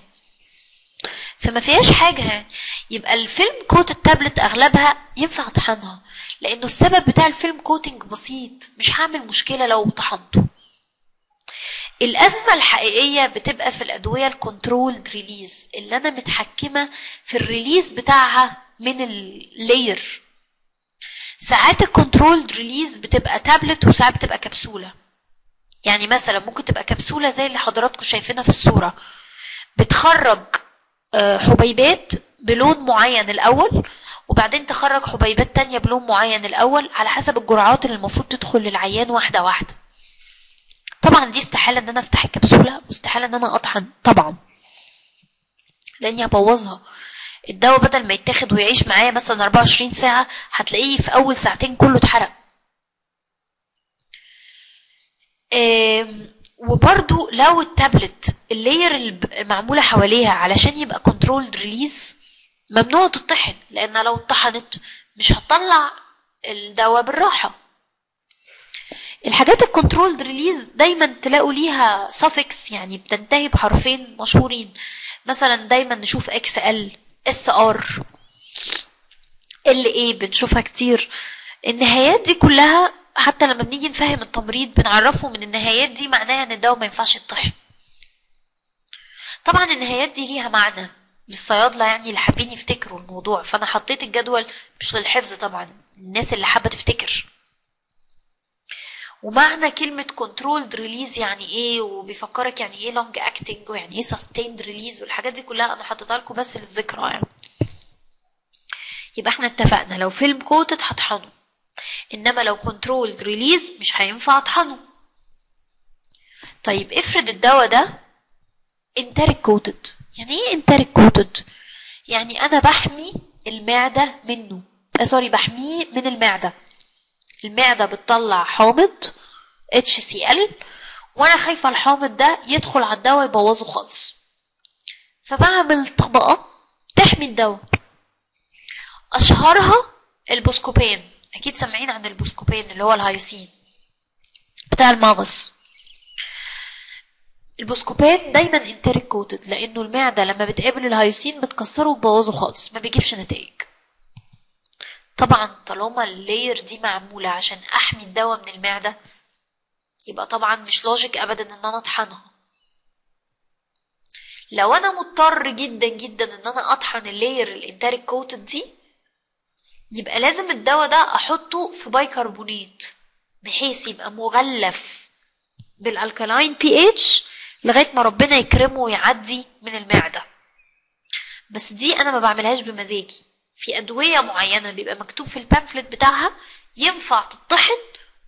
Speaker 2: فما فيهاش حاجة يعني يبقى ال film coat ال tablet أغلبها ينفع طحنها لأنه السبب بتاع ال film coating بسيط مش هعمل مشكلة لو طحنته. الأزمة الحقيقية بتبقى في الأدوية ال controlled release اللي أنا متحكمة في ال release بتاعها من ال layer ساعات ال controlled release بتبقى تابلت وساعات بتبقى كبسولة. يعني مثلا ممكن تبقى كبسولة زي اللي حضراتكم شايفينها في الصورة. بتخرج آه، حبيبات بلون معين الأول وبعدين تخرج حبيبات تانية بلون معين الأول على حسب الجرعات اللي المفروض تدخل للعيان واحدة واحدة. طبعا دي استحالة إن أنا أفتح الكبسولة واستحالة إن أنا أطحن طبعا. لأني هبوظها. الدواء بدل ما يتاخد ويعيش معايا مثلا 24 ساعة هتلاقيه في أول ساعتين كله اتحرق. وبرضو لو ال tablet ال layer المعمولة حواليها علشان يبقى controlled release ممنوع تطحن لأن لو اتطحنت مش هتطلع الدواء بالراحة. الحاجات ال controlled release دايما تلاقوا ليها suffix يعني بتنتهي بحرفين مشهورين. مثلا دايما نشوف XL SR. LA بنشوفها كتير. النهايات دي كلها حتى لما بنيجي نفهم التمريض بنعرفه من النهايات دي معناها إن الدواء ما ينفعش يطحن طبعا النهايات دي ليها معنى. للصيادله يعني اللي حابين يفتكروا الموضوع. فأنا حطيت الجدول مش للحفظ طبعا الناس اللي حابة تفتكر. ومعنى كلمة controlled release يعني إيه؟ وبيفكرك يعني إيه long acting ويعني إيه sustained release والحاجات دي كلها أنا حطيتها لكم بس للذكرى يعني. يبقى إحنا اتفقنا لو film coated هطحنه. إنما لو controlled release مش هينفع أطحنه. طيب افرض الدواء ده enteric coated يعني إيه enteric coated يعني أنا بحمي المعدة منه. آه sorry بحميه من المعدة. المعدة بتطلع حامض HCl وأنا خايفة الحامض ده يدخل على الدواء يبوظه خالص. فبعمل طبقة تحمي الدواء. أشهرها ال Buscopan. أكيد سامعين عن ال Buscopan اللي هو ال hyoscine بتاع المغص. ال Buscopan دايما enteric coated لأنه المعدة لما بتقابل ال hyoscine بتكسره وتبوظه خالص ما بيجيبش نتائج. طبعا طالما ال layer دي معمولة عشان أحمي الدواء من المعدة يبقى طبعا مش logic ابدا إن أنا أطحنها. لو أنا مضطر جدا جدا إن أنا أطحن ال layer ال enteric coated دي يبقى لازم الدواء ده أحطه في بايكربونات بحيث يبقى مغلف بال alkaline pH لغاية ما ربنا يكرمه ويعدي من المعدة. بس دي أنا ما بعملهاش بمزاجي. في أدوية معينة بيبقى مكتوب في ال pamphlet بتاعها ينفع تطحن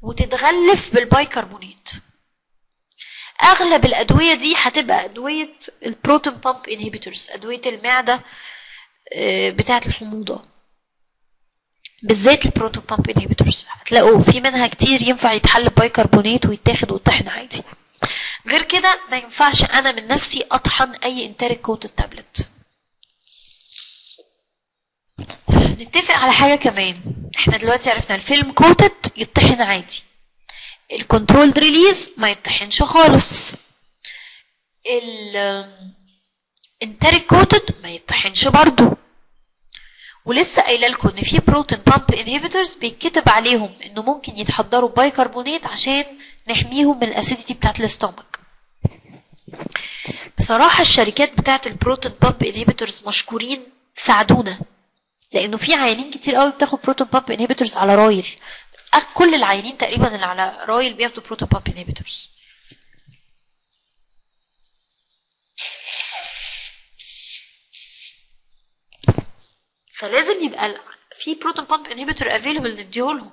Speaker 2: وتتغلف بالبايكربونات أغلب الأدوية دي هتبقى أدوية ال proton pump inhibitors أدوية المعدة آه، بتاعة الحموضة. بالذات ال proton pump inhibitors هتلاقوا في منها كتير ينفع يتحل بايكربونات ويتاخد ويطحن عادي. غير كده ما ينفعش أنا من نفسي أطحن أي enteric coated tablet نتفق على حاجة كمان. إحنا دلوقتي عرفنا ال film coated يطحن عادي. ال controlled release ما يطحنش خالص. ال enteric coated ما يطحنش برضو. ولسه قايلة لكم إن في proton pump inhibitors بيتكتب عليهم إنه ممكن يتحضروا بايكربونات عشان نحميهم من ال acidity بتاعت ال stomach بصراحة الشركات بتاعت ال proton pump inhibitors مشكورين ساعدونا. لأنه في عيانين كتير قوي بتاخد proton pump inhibitors على Ryle. كل العيانين تقريبا اللي على Ryle بياخدوا proton pump inhibitors فلازم يبقى في proton pump inhibitor available نديهولهم.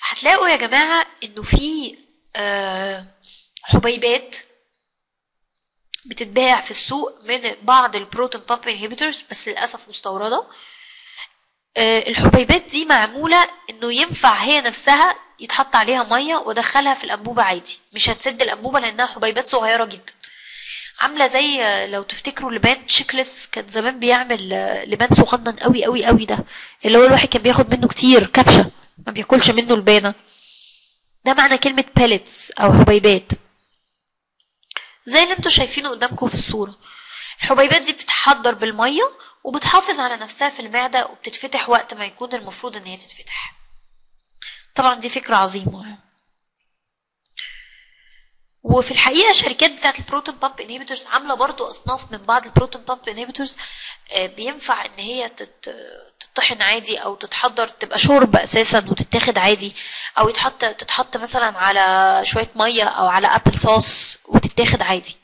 Speaker 2: هتلاقوا يا جماعة إنه في آه، حبيبات بتتباع في السوق من بعض ال proton pump inhibitors بس للأسف مستوردة. آه، الحبيبات دي معمولة إنه ينفع هي نفسها يتحط عليها مية وأدخلها في الأنبوبة عادي. مش هتسد الأنبوبة لأنها حبيبات صغيرة جدا. عاملة زي آه، لو تفتكروا لبان Chiclets كان زمان بيعمل آه، لبان صغنن قوي قوي قوي ده. اللي هو الواحد كان بياخد منه كتير كبشة ما بياكلش منه لبانه ده معنى كلمة pellets أو حبيبات. زي اللي أنتوا شايفينه قدامكم في الصورة. الحبيبات دي بتتحضر بالمية وبتحافظ على نفسها في المعدة وبتتفتح وقت ما يكون المفروض إن هي تتفتح. طبعا دي فكرة عظيمة. وفي الحقيقة الشركات بتاعت ال proton pump inhibitors عاملة برضو أصناف من بعض ال proton pump inhibitors بينفع إن هي تطحن عادي أو تتحضر تبقى شرب أساسا وتتاخد عادي. أو يتحط تتحط مثلا على شوية مية أو على apple sauce وتتاخد عادي.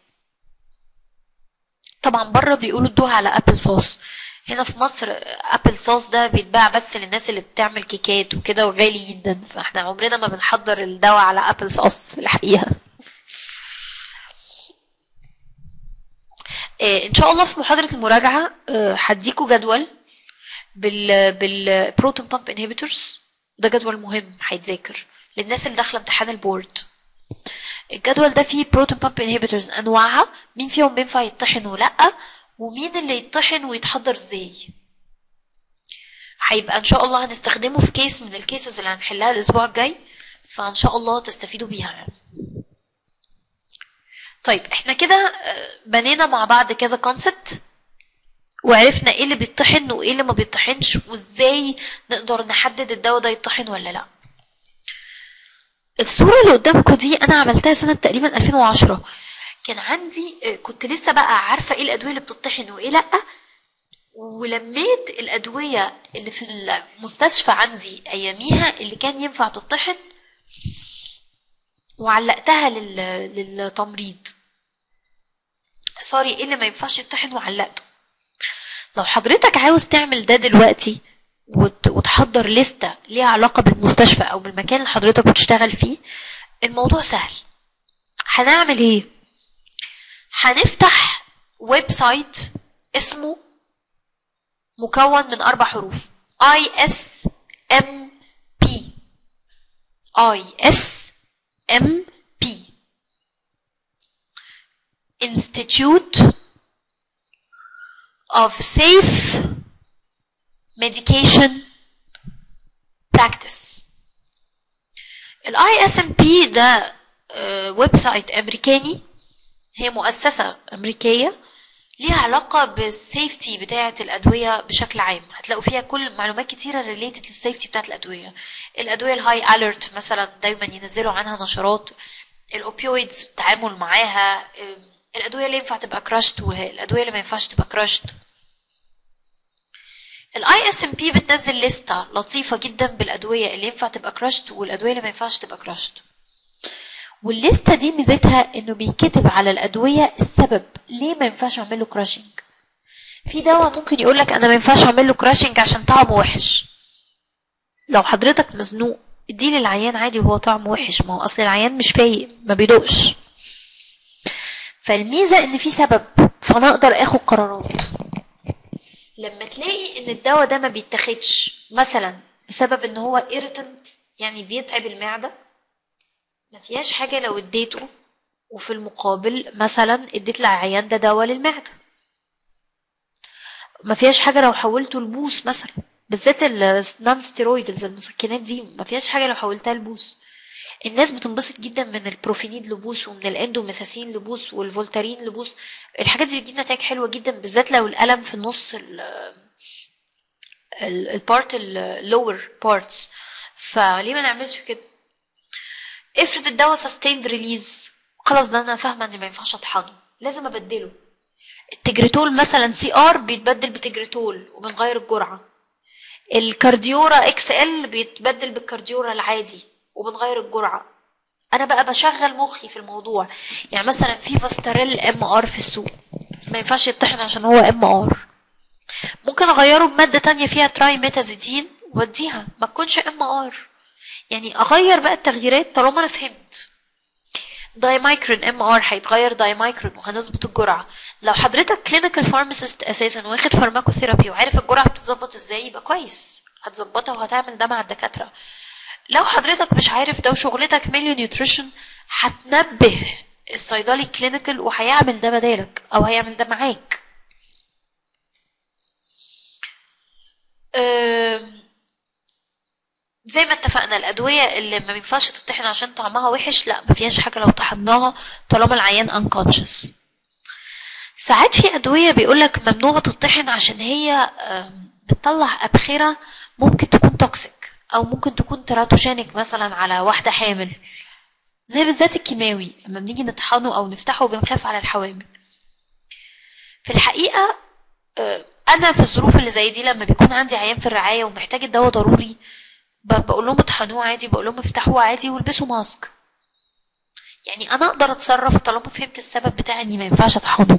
Speaker 2: طبعا بره بيقولوا ادوها على apple sauce. هنا في مصر apple sauce ده بيتباع بس للناس اللي بتعمل كيكات وكده وغالي جدا. فإحنا عمرنا ما بنحضر الدواء على apple sauce في الحقيقة. آه، إن شاء الله في محاضرة المراجعة آه، هديكوا جدول. بال بال proton pump inhibitors ده جدول مهم هيتذاكر للناس اللي داخلة امتحان ال board. الجدول ده فيه proton pump inhibitors أنواعها. مين فيهم بينفع يطحن ولا ومين اللي يطحن ويتحضر إزاي؟ هيبقى إن شاء الله هنستخدمه في case من ال cases اللي هنحلها الأسبوع الجاي. فإن شاء الله تستفيدوا بيها. يعني. طيب إحنا كده آه، بنينا مع بعض كذا كونسبت وعرفنا إيه اللي بيطحن وايه اللي ما بيطحنش وازاي نقدر نحدد الدواء ده يطحن ولا لا. الصورة اللي قدامكم دي أنا عملتها سنة تقريبا 2010 كان عندي آه، كنت لسه بقى عارفة إيه الأدوية اللي بتطحن وايه لأ ولميت الأدوية اللي في المستشفى عندي أياميها اللي كان ينفع تطحن وعلقتها لل... للتمريض. sorry إيه اللي ما ينفعش يطحن وعلقته. لو حضرتك عاوز تعمل ده دلوقتي وت... وتحضر لستة ليها علاقة بالمستشفى أو بالمكان اللي حضرتك بتشتغل فيه الموضوع سهل. هنعمل إيه؟ هنفتح website اسمه مكون من أربع حروف. I S M P I S M P Institute of Safe Medication Practice. ال ISMP ده آه، website أمريكاني. هي مؤسسة أمريكية. ليها علاقة بال safety بتاعة الأدوية بشكل عام. هتلاقوا فيها كل معلومات كتيرة related لل safety بتاعة الأدوية. الأدوية ال high alert مثلا دايما ينزلوا عنها نشرات. ال opioids التعامل معاها. أم، الأدوية اللي ينفع تبقى crushed والأدوية اللي ما ينفعش تبقى crushed ال ISMP بتنزل لستة لطيفة جدا بالأدوية اللي ينفع تبقى crushed والأدوية اللي ما ينفعش تبقى crushed والليستة دي ميزتها إنه بيكتب على الأدوية السبب ليه ما ينفعش أعمل له crushing في دواء ممكن يقول لك أنا ما ينفعش أعمل له crushing عشان طعمه وحش. لو حضرتك مزنوق اديه للعيان عادي وهو طعمه وحش. ما هو أصل العيان مش فايق ما بيدوقش. فالميزة إن في سبب فأنا أقدر آخد قرارات. لما تلاقي إن الدواء ده ما بيتاخدش مثلا بسبب إن هو irritant يعني بيتعب المعدة ما فيهاش حاجة لو اديته وفي المقابل مثلا اديت للعيان ده دواء للمعدة. ما فيهاش حاجة لو حولته لبوس مثلا بالذات ال non steroids المسكنات دي ما فيهاش حاجة لو حولتها لبوس الناس بتنبسط جدا من ال Profenid لبوس ومن ال indomethacin لبوس وال Voltaren لبوس. الحاجات دي بتجيب نتائج حلوة جدا بالذات لو الألم في النص ال part ال lower parts فليه ما نعملش كده؟ افرض الدواء sustained release خلاص ده أنا فاهمة إن ما ينفعش أطحنه. لازم أبدله. ال Tegretol مثلا CR بيتبدل ب Tegretol وبنغير الجرعة. ال Cardura XL بيتبدل بال Cardura العادي. وبنغير الجرعة. أنا بقى بشغل مخي في الموضوع. يعني مثلا في Vastarel MR في السوق. ما ينفعش يطحن عشان هو MR. ممكن أغيره بمادة تانية فيها trimetazidine وأديها. ما تكونش MR. يعني أغير بقى التغييرات طالما أنا فهمت. Diamicron MR هيتغير Diamicron وهنظبط الجرعة. لو حضرتك clinical pharmacist أساسا واخد pharmacotherapy وعارف الجرعة بتتظبط إزاي يبقى كويس. هتظبطها وهتعمل ده مع الدكاترة. لو حضرتك مش عارف ده وشغلتك mainly nutrition هتنبه الصيدلي clinical وهيعمل ده بدالك أو هيعمل ده معاك. زي ما اتفقنا الأدوية اللي ما ينفعش تطحن عشان طعمها وحش لا ما فيهاش حاجة لو طحناها طالما العيان unconscious. ساعات في أدوية بيقولك ممنوع تطحن عشان هي بتطلع أبخرة ممكن تكون توكسيك أو ممكن تكون تراتوجينيك مثلا على واحدة حامل. زي بالذات الكيماوي لما بنيجي نطحنه أو نفتحه بنخاف على الحوامل. في الحقيقة آه، أنا في الظروف اللي زي دي لما بيكون عندي عيان في الرعاية ومحتاج الدواء ضروري بقول لهم اطحنوه عادي بقول لهم افتحوه عادي والبسوا mask. يعني أنا أقدر أتصرف طالما فهمت السبب بتاع إني ما ينفعش أطحنه.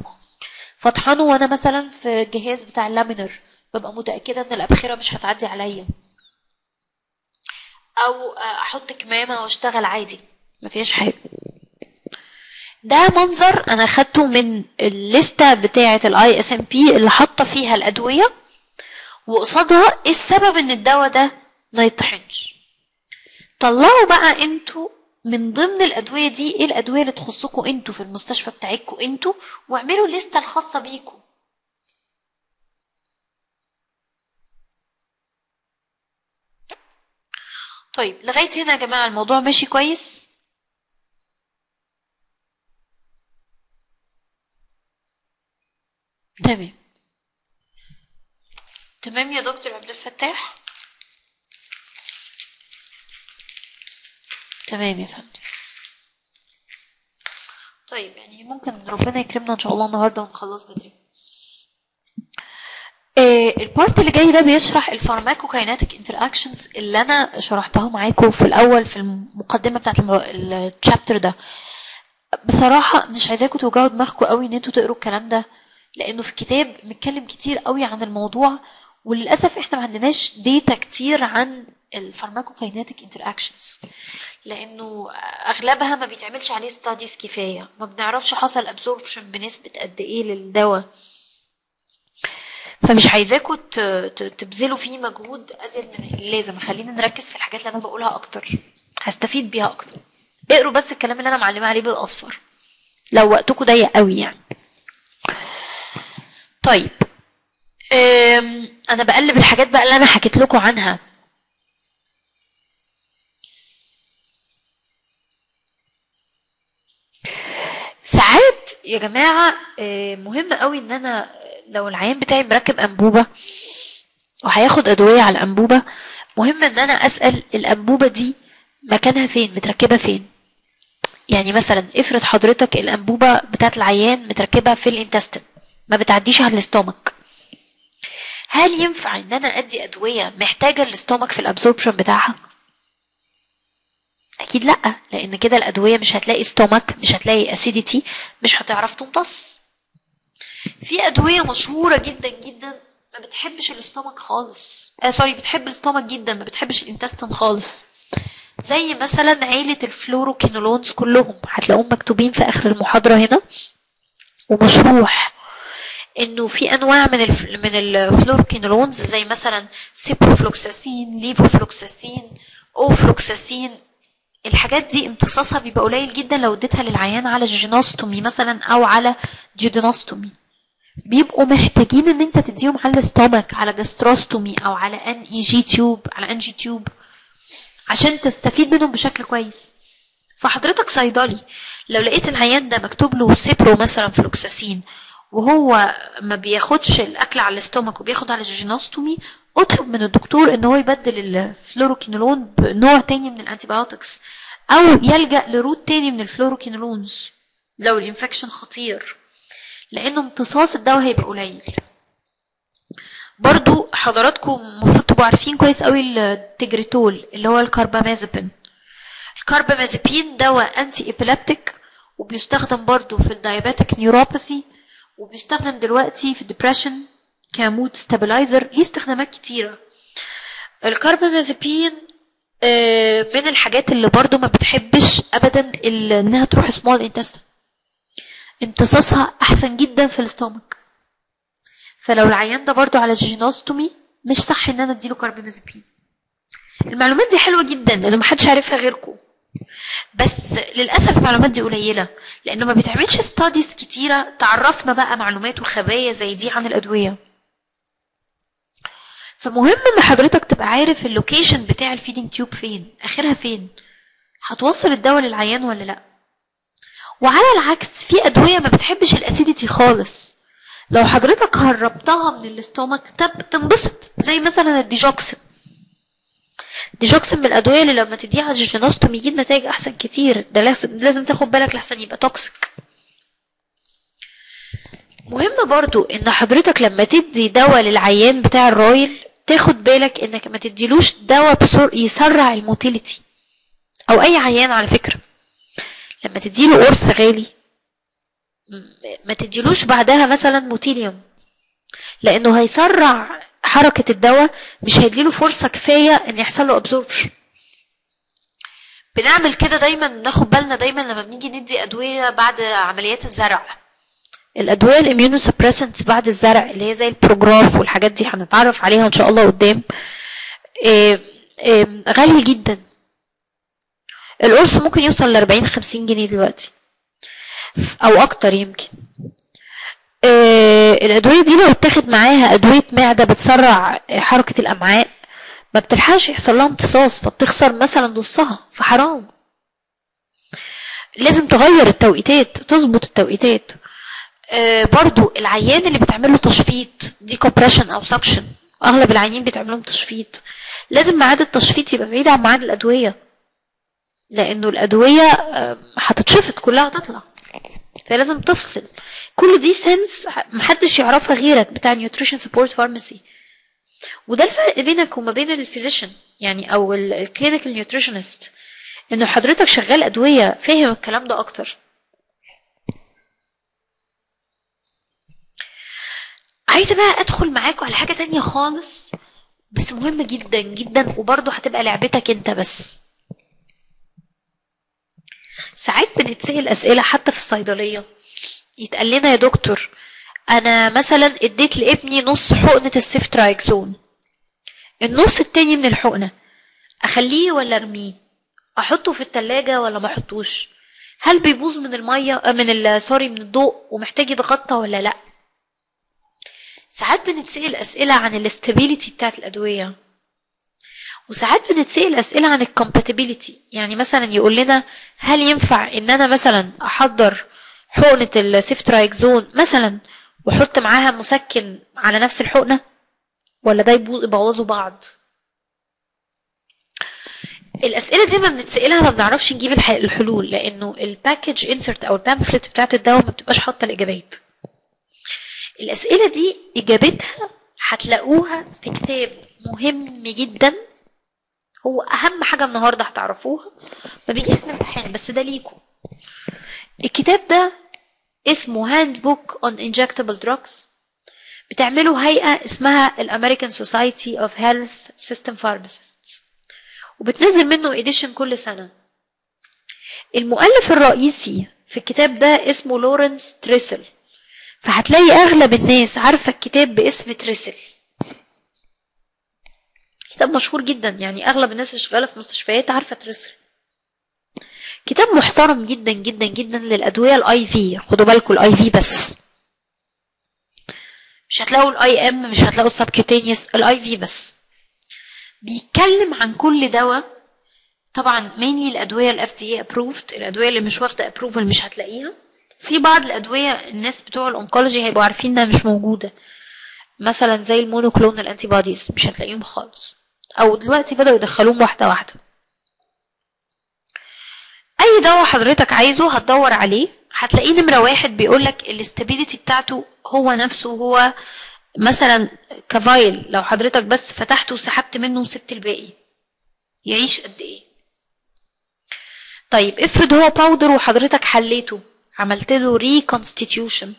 Speaker 2: فاطحنه وأنا مثلا في الجهاز بتاع ال laminar ببقى متأكدة إن الأبخرة مش هتعدي عليا. أو أحط كمامة وأشتغل عادي. ما فيهاش حاجة. ده منظر أنا خدته من الليستة بتاعة ال ISMP اللي حاطة فيها الأدوية وقصادها إيه السبب إن الدواء ده ما يطحنش طلعوا بقى أنتوا من ضمن الأدوية دي إيه الأدوية اللي تخصكم أنتوا في المستشفى بتاعتكم أنتوا واعملوا الليستة الخاصة بيكم طيب لغاية هنا يا جماعة الموضوع ماشي كويس؟ تمام. تمام يا دكتور عبد الفتاح؟ تمام يا فندم. طيب يعني ممكن ربنا يكرمنا إن شاء الله النهارده ونخلص بدري. ال part اللي جاي ده بيشرح ال pharmacokinetic interactions اللي أنا شرحتها معاكم في الأول في المقدمة بتاعت ال chapter ده. بصراحة مش عايزاكم توجعوا دماغكم قوي إن أنتوا تقروا الكلام ده لأنه في الكتاب متكلم كتير قوي عن الموضوع وللأسف إحنا ما عندناش data كتير عن ال pharmacokinetic interactions لأنه أغلبها ما بيتعملش عليه studies كفاية ما بنعرفش حصل absorption بنسبة قد إيه للدواء. فمش ت- تبذلوا فيه مجهود أزيد من اللازم خلينا نركز في الحاجات اللي أنا بقولها أكتر. هستفيد بيها أكتر. اقروا بس الكلام اللي أنا معلمة عليه بالأصفر. لو وقتكم ضيق قوي يعني. طيب. أنا بقلب الحاجات بقى اللي أنا حكيت لكم عنها. ساعات يا جماعة آه، مهم قوي إن أنا لو العيان بتاعي مركب أنبوبة وهياخد أدوية على الأنبوبة مهم إن أنا أسأل الأنبوبة دي مكانها فين متركبة فين؟ يعني مثلا افرض حضرتك الأنبوبة بتاعت العيان متركبة في ال intestine ما بتعديش على ال stomach. هل ينفع إن أنا أدي أدوية محتاجة ال stomach في ال absorption بتاعها؟ أكيد لأ لأن كده الأدوية مش هتلاقي stomach مش هتلاقي acidity مش هتعرف تمتص. في أدوية مشهورة جدا جدا. ما بتحبش ال stomach خالص. آه sorry بتحب ال stomach جدا ما بتحبش ال intestine خالص. زي مثلا عيلة ال fluoroquinolones كلهم. هتلاقوهم مكتوبين في آخر المحاضرة هنا. ومشروح إنه في أنواع من الف... من ال fluoroquinolones زي مثلا ciprofloxacin levofloxacin ofloxacin. الحاجات دي امتصاصها بيبقى قليل جدا لو اديتها للعيان على jejunostomy مثلا أو على jejunostomy بيبقوا محتاجين إن أنت تديهم على ال stomach على gastrostomy أو على NG tube على NG tube عشان تستفيد منهم بشكل كويس. فحضرتك صيدلي لو لقيت العيان ده مكتوب له cipro مثلا floxacin وهو ما بياخدش الأكل على ال stomach وبياخد على ال jejunostomy اطلب من الدكتور إن هو يبدل الفلوروكينولون بنوع تاني من ال antibiotics أو يلجأ ل route تاني من ال fluoroquinolones. لو ال infection خطير. لأنه امتصاص الدواء هيبقى قليل. برضو حضراتكم المفروض تبقوا عارفين كويس قوي ال Tegretol اللي هو ال carbamazepine ال carbamazepine دواء anti-epileptic وبيستخدم برضو في ال diabetic neuropathy وبيستخدم دلوقتي في ال depression ك mood stabilizer ليه استخدامات كتيرة. الكاربامازيبين آه، من الحاجات اللي برضو ما بتحبش ابدا إنها تروح small intestine امتصاصها أحسن جدا في ال stomach فلو العيان ده برضو على jejunostomy مش صح إن أنا أديله كاربامازيبين المعلومات دي حلوة جدا لأن محدش عارفها غيركم بس للأسف المعلومات دي قليلة لأنه ما بيتعملش studies كتيرة تعرفنا بقى معلومات وخبايا زي دي عن الأدوية. فمهم إن حضرتك تبقى عارف ال location بتاع ال feeding tube فين آخرها فين. هتوصل الدواء للعيان ولا لأ؟ وعلى العكس في أدوية ما بتحبش ال acidity خالص. لو حضرتك هربتها من ال stomach تنبسط. زي مثلا ال digoxin. digoxin من الأدوية اللي لما تديها على ال jejunostomy يجيب نتائج أحسن كتير. ده لازم لازم تاخد بالك لحسن يبقى toxic مهم برضو إن حضرتك لما تدي دواء للعيان بتاع ال Ryle تاخد بالك إنك ما تديلوش دواء بسر يسرع ال motility. أو أي عيان على فكرة. لما تديله قرص غالي ما تديلوش بعدها مثلا Motilium لأنه هيسرع حركة الدواء مش هيديله فرصة كفاية إن يحصل له absorption بنعمل كده دايما ناخد بالنا دايما لما بنيجي ندي أدوية بعد عمليات الزرع. الأدوية ال immuno بعد الزرع اللي هي زي ال Prograf والحاجات دي هنتعرف عليها إن شاء الله قدام إيه إيه غالية جدا. القرص ممكن يوصل ل 40 50 جنيه دلوقتي. أو أكتر يمكن. آه، الأدوية دي لو اتاخد معاها أدوية معدة بتسرع حركة الأمعاء ما بتلحقش يحصل لها امتصاص فبتخسر مثلا نصها فحرام. لازم تغير التوقيتات تظبط التوقيتات. آه، برضو العيان اللي بتعمل له تشفيط decompression أو suction أغلب العيانين بيتعمل لهم تشفيط. لازم ميعاد التشفيط يبقى بعيد عن ميعاد الأدوية. لأنه الأدوية هتتشفط كلها هتطلع. فلازم تفصل. كل دي sense محدش يعرفها غيرك بتاع nutrition support pharmacy وده الفرق بينك وما بين ال physician يعني أو ال clinical nutritionist إنه حضرتك شغال أدوية فاهم الكلام ده أكتر. عايزة بقى أدخل معاكم على حاجة تانية خالص؟ بس مهمة جدا جدا وبرضه هتبقى لعبتك أنت بس. ساعات بنتسأل أسئلة حتى في الصيدلية. يتقال لنا يا دكتور أنا مثلا اديت لابني نص حقنة ال ceftriaxone النص التاني من الحقنة أخليه ولا أرميه؟ أحطه في التلاجة ولا ما أحطوش؟ هل بيبوظ من المية آه، من sorry من الضوء ومحتاج يتغطى ولا لأ؟ ساعات بنتسأل أسئلة عن ال stability بتاعت الأدوية. وساعات بنتسأل أسئلة عن ال compatibility يعني مثلا يقول لنا هل ينفع إن أنا مثلا أحضر حقنة ال ceftriaxone مثلا وأحط معاها مسكن على نفس الحقنة؟ ولا ده يبوظ- يبوظوا بعض؟ الأسئلة دي ما بنتسألها ما بنعرفش نجيب الح- الحلول لأنه ال package insert أو ال pamphlet بتاعت الدواء ما بتبقاش حاطة الإجابات. الأسئلة دي إجابتها هتلاقوها في كتاب مهم جدا هو أهم حاجة النهارده هتعرفوها ما بيجيش الامتحان بس ده ليكم الكتاب ده اسمه Handbook on Injectable Drugs بتعمله هيئة اسمها ال American Society of Health-System Pharmacists وبتنزل منه edition كل سنة. المؤلف الرئيسي في الكتاب ده اسمه Lawrence Trissel فهتلاقي أغلب الناس عارفة الكتاب باسم Trissel كتاب مشهور جدا يعني أغلب الناس اللي شغالة في مستشفيات عارفة Trissel كتاب محترم جدا جدا جدا للأدوية ال IV خدوا بالكم ال IV بس. مش هتلاقوا ال IM مش هتلاقوا ال subcutaneous ال IV بس. بيتكلم عن كل دواء. طبعا mainly الأدوية ال FDA approved الأدوية اللي مش واخدة approval مش هتلاقيها. في بعض الأدوية الناس بتوع ال oncology هيبقوا عارفين إنها مش موجودة. مثلا زي ال monoclonal antibodies مش هتلاقيهم خالص. أو دلوقتي بدأوا يدخلوهم واحدة واحدة. أي دواء حضرتك عايزه هتدور عليه هتلاقيه نمرة واحد بيقولك ال stability بتاعته هو نفسه هو مثلا ك vial. لو حضرتك بس فتحته وسحبت منه وسبت الباقي يعيش قد إيه؟ طيب افرض هو powder وحضرتك حليته عملت له reconstitution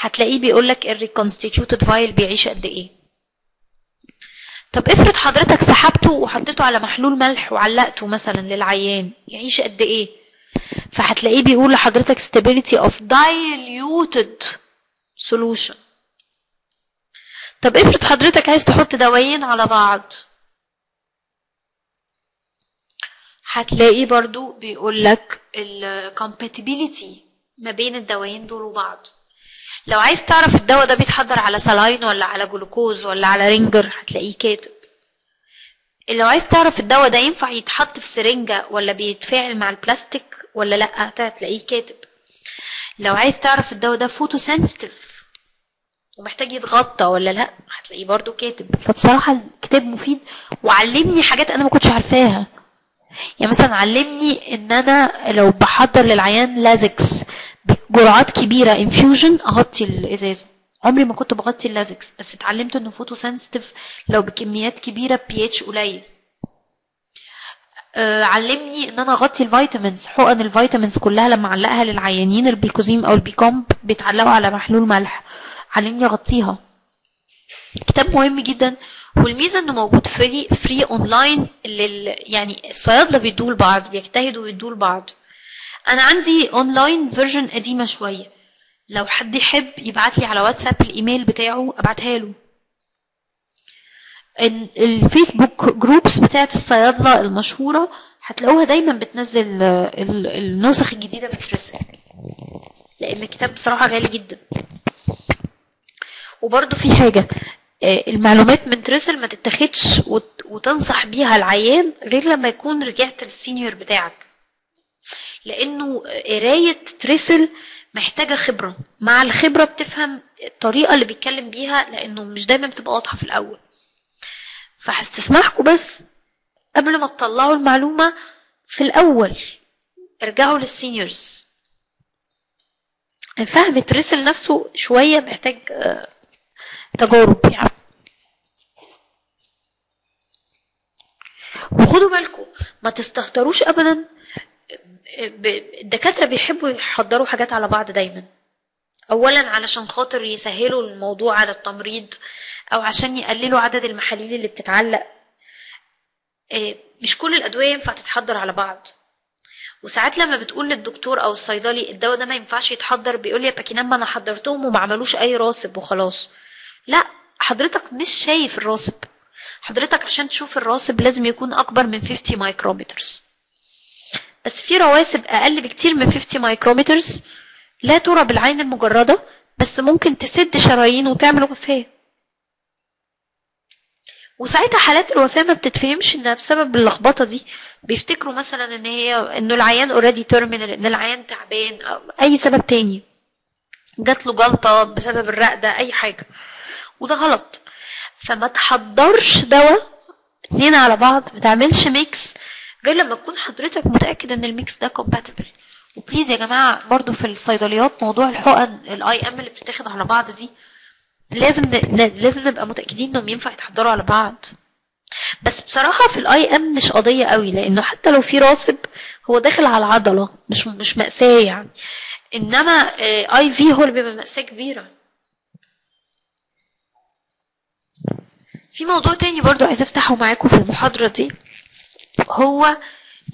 Speaker 2: هتلاقيه بيقولك ال reconstituted vial بيعيش قد إيه؟ طب افرض حضرتك سحبته وحطيته على محلول ملح وعلقته مثلا للعيان يعيش قد إيه؟ فهتلاقيه بيقول لحضرتك stability of diluted solution. طب افرض حضرتك عايز تحط دوايين على بعض. هتلاقي برضو بيقول لك ال compatibility ما بين الدوايين دول وبعض. لو عايز تعرف الدواء ده بيتحضر على saline ولا على جلوكوز ولا على Ringer هتلاقيه كاتب. لو عايز تعرف الدواء ده ينفع يتحط في سرنجة ولا بيتفاعل مع البلاستيك ولا لأ هتلاقيه كاتب. لو عايز تعرف الدواء ده photosensitive ومحتاج يتغطى ولا لأ هتلاقيه برضو كاتب. فبصراحة الكتاب مفيد وعلمني حاجات أنا ما كنتش عارفاها. يعني مثلا علمني إن أنا لو بحضر للعيان لازكس بجرعات كبيرة infusion أغطي الازازة عمري ما كنت بغطي اللازكس بس اتعلمت إنه photosensitive لو بكميات كبيرة بي اتش قليل. آه، علمني إن أنا أغطي ال vitamins حقن ال vitamins كلها لما أعلقها للعيانين البيكوزيم أو البيكومب بيتعلقوا على محلول ملح. علمني أغطيها. كتاب مهم جدا والميزة إنه موجود free free online لل يعني الصيادله بيدوا لبعض بيجتهدوا يدوا لبعض. أنا عندي online version قديمة شوية. لو حد يحب يبعت لي على واتساب الإيميل بتاعه أبعتها له. ال- الفيسبوك groups بتاعت الصيادلة المشهورة هتلاقوها دايما بتنزل ال- النسخ الجديدة بتريسل لأن الكتاب بصراحة غالي جدا. وبرضه في حاجة آه، المعلومات من تريسل ما تتاخدش وت- وتنصح بيها العيان غير لما يكون رجعت لل senior بتاعك. لأنه قراية ترسل محتاجة خبرة. مع الخبرة بتفهم الطريقة اللي بيتكلم بيها لأنه مش دايما بتبقى واضحة في الأول. فهستسمحكم بس قبل ما تطلعوا المعلومة في الأول ارجعوا للسينيورز فهم ترسل نفسه شوية محتاج آه، تجارب يعني. وخدوا بالكم ما تستهتروش ابدا الدكاترة بيحبوا يحضروا حاجات على بعض دايما. اولا علشان خاطر يسهلوا الموضوع على التمريض أو عشان يقللوا عدد المحاليل اللي بتتعلق. إيه، مش كل الأدوية ينفع تتحضر على بعض. وساعات لما بتقول للدكتور أو الصيدلي الدواء ده ما ينفعش يتحضر بيقول لي يا باكينام أنا حضرتهم وما عملوش أي راسب وخلاص. لا حضرتك مش شايف الراسب. حضرتك عشان تشوف الراسب لازم يكون أكبر من 50 micrometers بس في رواسب أقل بكتير من 50 micrometers لا ترى بالعين المجردة بس ممكن تسد شرايين وتعمل وفاة. وساعتها حالات الوفاة ما بتتفهمش إنها بسبب اللخبطة دي. بيفتكروا مثلا إن هي إنه العيان already terminal إن العيان تعبان أو أي سبب تاني. جات له جلطة بسبب الرقدة أي حاجة. وده غلط. فما تحضرش دواء اتنين على بعض ما تعملش mix غير لما تكون حضرتك متأكد إن ال mix ده compatible. و please يا جماعة برضو في الصيدليات موضوع الحقن ال IM اللي بتتاخد على بعض دي لازم ن... لازم نبقى متأكدين إنهم ينفع يتحضروا على بعض. بس بصراحة في ال IM مش قضية قوي لأنه حتى لو في راسب هو داخل على العضلة مش مش مأساة يعني. إنما اي في هو اللي بيبقى مأساة كبيرة. في موضوع تاني برضو عايزة أفتحه معاكم في المحاضرة دي. هو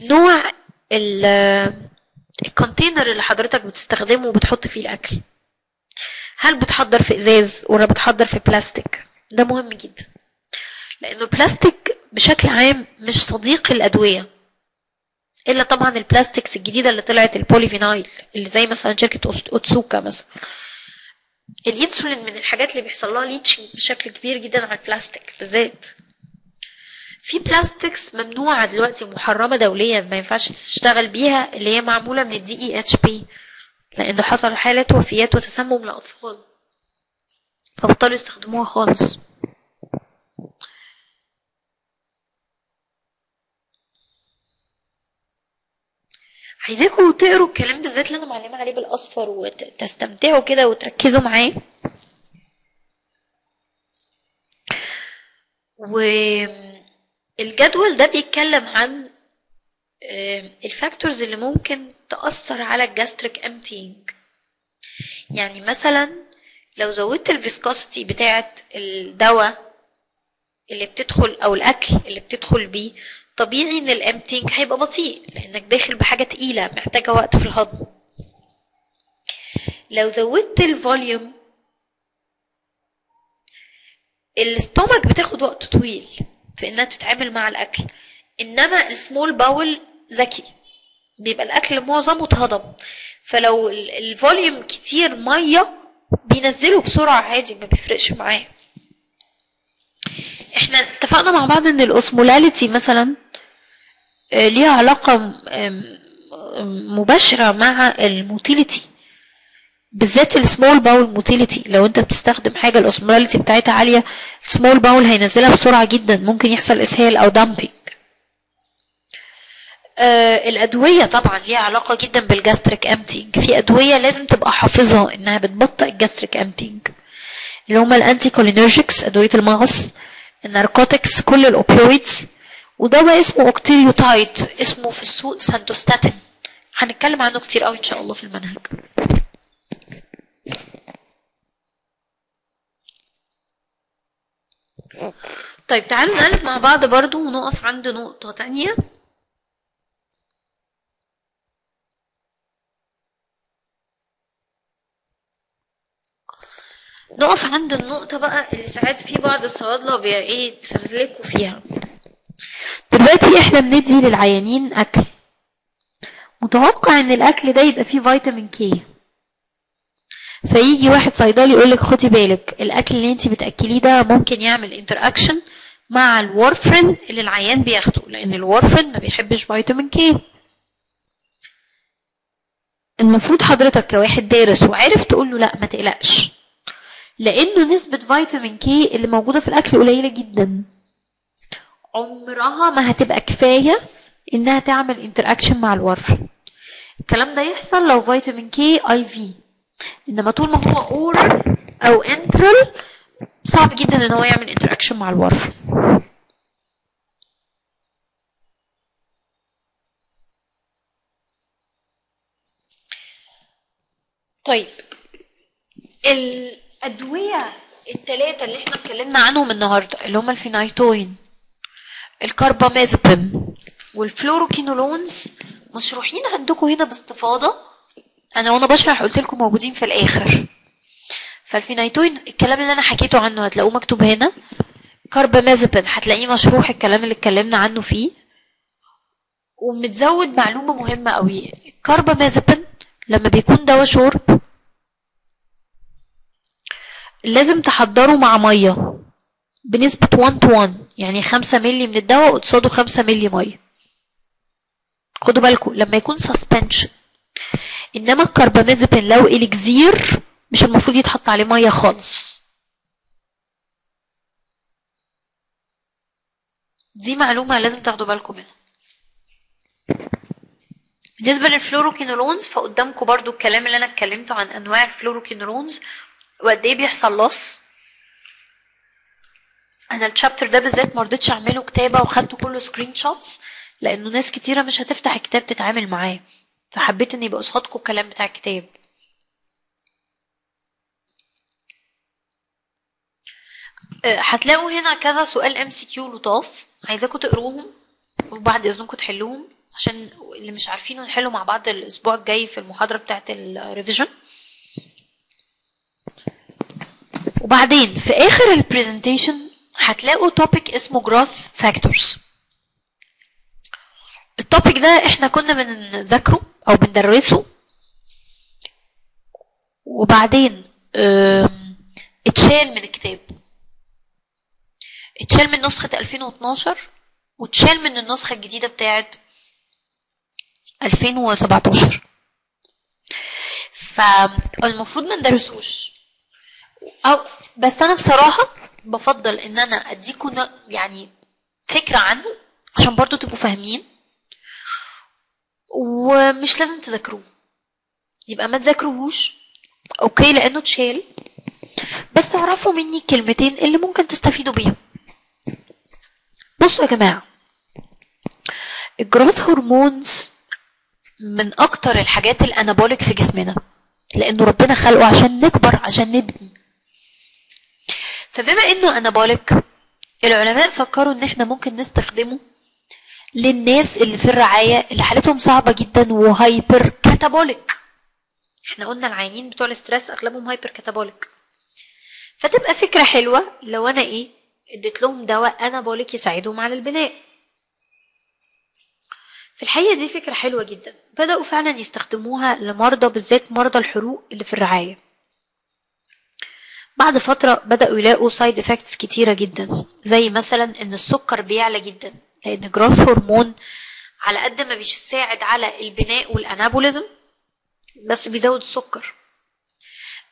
Speaker 2: نوع ال- الكونتينر اللي حضرتك بتستخدمه وبتحط فيه الأكل. هل بتحضر في إزاز ولا بتحضر في بلاستيك ده مهم جدا. لأنه البلاستيك بشكل عام مش صديق الأدوية. إلا طبعا ال plastics الجديدة اللي طلعت ال polyvinyl اللي زي مثلا شركه أوتسوكا مثلا. الإنسولين من الحاجات اللي بيحصل لها leaching بشكل كبير جدا على البلاستيك بالذات. في plastics ممنوعة دلوقتي محرمة دوليا ما ينفعش تشتغل بيها اللي هي معمولة من ال DEHP لأنه حصل حالات وفيات وتسمم لأطفال. فبطلوا يستخدموها خالص. عايزاكم تقروا الكلام بالذات اللي أنا معلمة عليه بالأصفر وتستمتعوا كده وتركزوا معاه. والجدول ده بيتكلم عن ال factors اللي ممكن تأثر على ال gastric emptying. يعني مثلا لو زودت ال viscosity بتاعة الدواء اللي بتدخل أو الأكل اللي بتدخل بيه طبيعي إن ال emptying هيبقى بطيء لأنك داخل بحاجة تقيلة محتاجة وقت في الهضم. لو زودت ال volume ال stomach بتاخد وقت طويل. في إنها تتعامل مع الأكل. إنما ال small bowel ذكي. بيبقى الأكل معظمه اتهضم. فلو ال- volume كتير مية بينزله بسرعة عادي ما بيفرقش معاه. إحنا اتفقنا مع بعض إن ال osmolality مثلا آه، ليها علاقة م- آم، مباشرة مع ال motility بالذات ال small bowel motility لو انت بتستخدم حاجة ال osmolality بتاعتها عالية ال small bowel هينزلها بسرعة جدا. ممكن يحصل إسهال أو dumping آه الأدوية طبعا ليها علاقة جدا بال gastric emptying في أدوية لازم تبقى حافظها إنها بتبطئ ال gastric emptying اللي هما ال anticholinergics أدوية المغص ال narcotics كل ال opioids ودواء اسمه octreotide اسمه في السوق ساندوستاتين هنتكلم عنه كتير قوي إن شاء الله في المنهج. طيب تعالوا نقلب مع بعض برضو ونقف عند نقطة تانية. نقف عند النقطة بقى اللي ساعات في بعض الصيادلة بي إيه يفزلكوا فيها. دلوقتي إحنا بندي للعيانين أكل. متوقع إن الأكل ده يبقى فيه فيتامين كي فيجي واحد صيدلي يقول لك خدي بالك الأكل اللي انت بتأكليه ده ممكن يعمل interaction مع ال warfarin اللي العيان بياخده لأن ال warfarin ما بيحبش فيتامين K المفروض حضرتك كواحد دارس وعارف تقول له لا ما تقلقش. لأنه نسبة فيتامين K اللي موجودة في الأكل قليلة جدا. عمرها ما هتبقى كفاية إنها تعمل interaction مع ال warfarin. الكلام ده يحصل لو فيتامين K IV إنما طول ما هو oral أو enteral صعب جدا إن هو يعمل interaction مع ال warfarin طيب الأدوية الثلاثه اللي إحنا اتكلمنا عنهم النهارده اللي هما ال phenytoin ال carbamazepine وال fluoroquinolones مشروحين عندكم هنا باستفاضة. أنا وأنا بشرح قلت لكم موجودين في الآخر. فالفينايتوين الكلام اللي أنا حكيته عنه هتلاقوه مكتوب هنا. carbamazepine هتلاقيه مشروح الكلام اللي اتكلمنا عنه فيه. ومتزود معلومة مهمة قوي. ال carbamazepine لما بيكون دواء شرب لازم تحضره مع مية بنسبة 1 to 1 يعني 5 مللي من الدواء قصاده 5 مللي مية. خدوا بالكم لما يكون suspension. إنما ال carbamazepine لو elixir مش المفروض يتحط عليه مية خالص. دي معلومة لازم تاخدوا بالكم منها. بالنسبة لل fluoroquinolones فقدامكم برضو الكلام اللي أنا اتكلمته عن أنواع ال fluoroquinolones وقد إيه بيحصل loss أنا ال chapter ده بالذات ما رضيتش أعمله كتابة وخدته كله screenshots لأنه ناس كتيرة مش هتفتح الكتاب تتعامل معاه. فحبيت ان يبقى قصادكم الكلام بتاع الكتاب. أه، هتلاقوا هنا كذا سؤال MCQ لطاف. عايزاكم تقروهم وبعد إذنكم تحلوهم عشان اللي مش عارفينه نحله مع بعض الأسبوع الجاي في المحاضرة بتاعه ال revision وبعدين في آخر ال presentation هتلاقوا topic اسمه growth factors. ال topic ده إحنا كنا بنذاكره أو بندرسه. وبعدين اتشال من الكتاب. اتشال من نسخة 2012 واتشال من النسخة الجديدة بتاعت 2017 فالمفروض ما ندرسوش. أو بس أنا بصراحة بفضل إن أنا اديكم يعني فكرة عنه عشان برضو تبقوا فاهمين. ومش لازم تذاكروه. يبقى ما تذاكروهوش. أوكي؟ لأنه اتشال. بس اعرفوا مني الكلمتين اللي ممكن تستفيدوا بيهم. بصوا يا جماعة. الجروث هرمونز من أكتر الحاجات الأنابوليك في جسمنا. لأنه ربنا خلقه عشان نكبر عشان نبني. فبما إنه anabolic العلماء فكروا إن إحنا ممكن نستخدمه للناس اللي في الرعاية اللي حالتهم صعبة جدا و hyper catabolic إحنا قلنا العيانين بتوع ال stress أغلبهم hyper catabolic فتبقى فكرة حلوة لو أنا إيه اديت لهم دواء anabolic يساعدهم على البناء. في الحقيقة دي فكرة حلوة جدا. بدأوا فعلا يستخدموها لمرضى بالذات مرضى الحروق اللي في الرعاية. بعد فترة بدأوا يلاقوا side effects كتيرة جدا زي مثلا إن السكر بيعلى جدا. لأن growth hormone على قد ما بيساعد على البناء وال anabolism بس بيزود السكر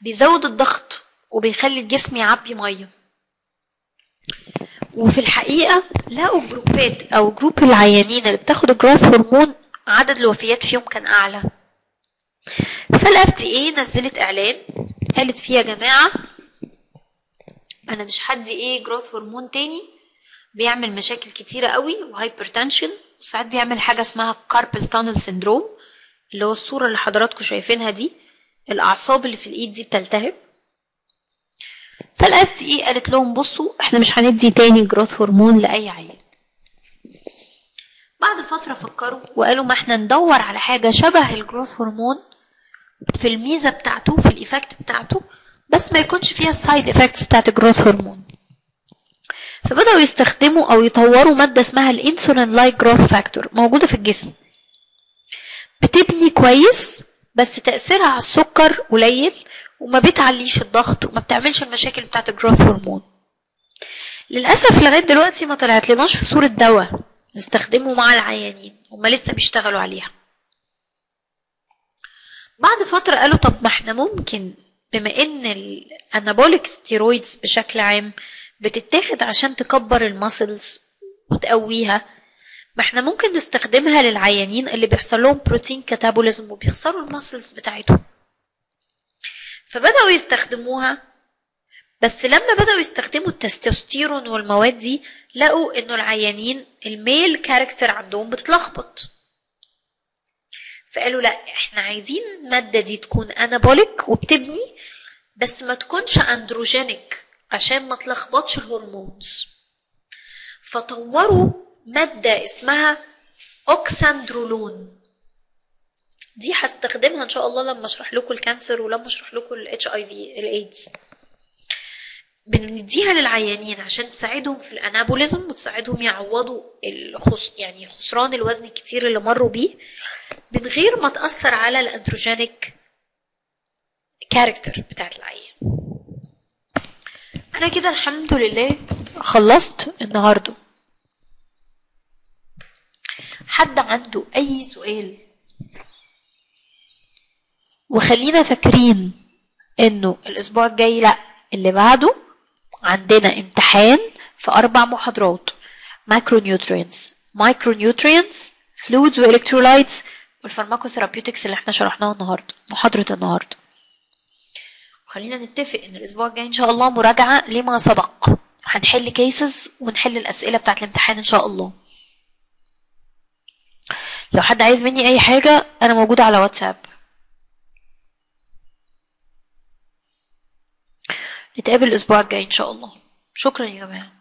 Speaker 2: بيزود الضغط وبيخلي الجسم يعبي مية. وفي الحقيقة لقوا جروبات أو group العيانين اللي بتاخد ال growth hormone عدد الوفيات فيهم كان أعلى. فال FDA نزلت إعلان قالت فيه يا جماعة أنا محدش يدي growth hormone تاني بيعمل مشاكل كتيرة قوي و hypertension وساعات بيعمل حاجة اسمها carpal tunnel syndrome اللي هو الصورة اللي حضراتكم شايفينها دي. الأعصاب اللي في الإيد دي بتلتهب. فال FDA قالت لهم بصوا إحنا مش هندي تاني growth hormone لأي عيان. بعد فترة فكروا وقالوا ما إحنا ندور على حاجة شبه ال growth hormone في الميزة بتاعته في ال effect بتاعته بس ما يكونش فيها ال side effects بتاعت ال growth hormone فبدأوا يستخدموا أو يطوروا مادة اسمها ال insulin like growth factor موجودة في الجسم. بتبني كويس بس تأثيرها على السكر قليل وما بتعليش الضغط وما بتعملش المشاكل بتاعت ال growth hormone. للأسف لغاية دلوقتي ما طلعت لناش في صورة دواء نستخدمه مع العيانين هما لسه بيشتغلوا عليها. بعد فترة قالوا طب ما إحنا ممكن بما إن ال anabolic steroids بشكل عام بتتاخد عشان تكبر ال muscles وتقويها. ما إحنا ممكن نستخدمها للعيانين اللي بيحصل لهم protein catabolism وبيخسروا ال muscles بتاعتهم. فبدأوا يستخدموها بس لما بدأوا يستخدموا التستوستيرون والمواد دي لقوا إنه العيانين ال male character عندهم بتتلخبط. فقالوا لا إحنا عايزين المادة دي تكون anabolic وبتبني بس ما تكونش androgenic عشان ما تلخبطش ال hormones. فطوروا مادة اسمها oxandrolone. دي هستخدمها إن شاء الله لما أشرح لكم ال cancer ولما أشرح لكم ال HIV AIDS بنديها للعيانين عشان تساعدهم في ال anabolism وتساعدهم يعوضوا الخص يعني خسران الوزن الكتير اللي مروا بيه من غير ما تأثر على ال androgenic character بتاعت العيان. أنا كده الحمد لله خلصت النهارده. حد عنده أي سؤال؟ وخلينا فاكرين إنه الأسبوع الجاي لأ اللي بعده عندنا امتحان في أربع محاضرات. macronutrients micronutrients fluids و electrolytes وال pharmacotherapeutics اللي إحنا شرحناها النهارده محاضرة النهارده. خلينا نتفق إن الأسبوع الجاي إن شاء الله مراجعة لما سبق. هنحل كيسز ونحل الأسئلة بتاعت الامتحان إن شاء الله. لو حد عايز مني أي حاجة أنا موجودة على واتساب. نتقابل الأسبوع الجاي إن شاء الله. شكرا يا جماعة.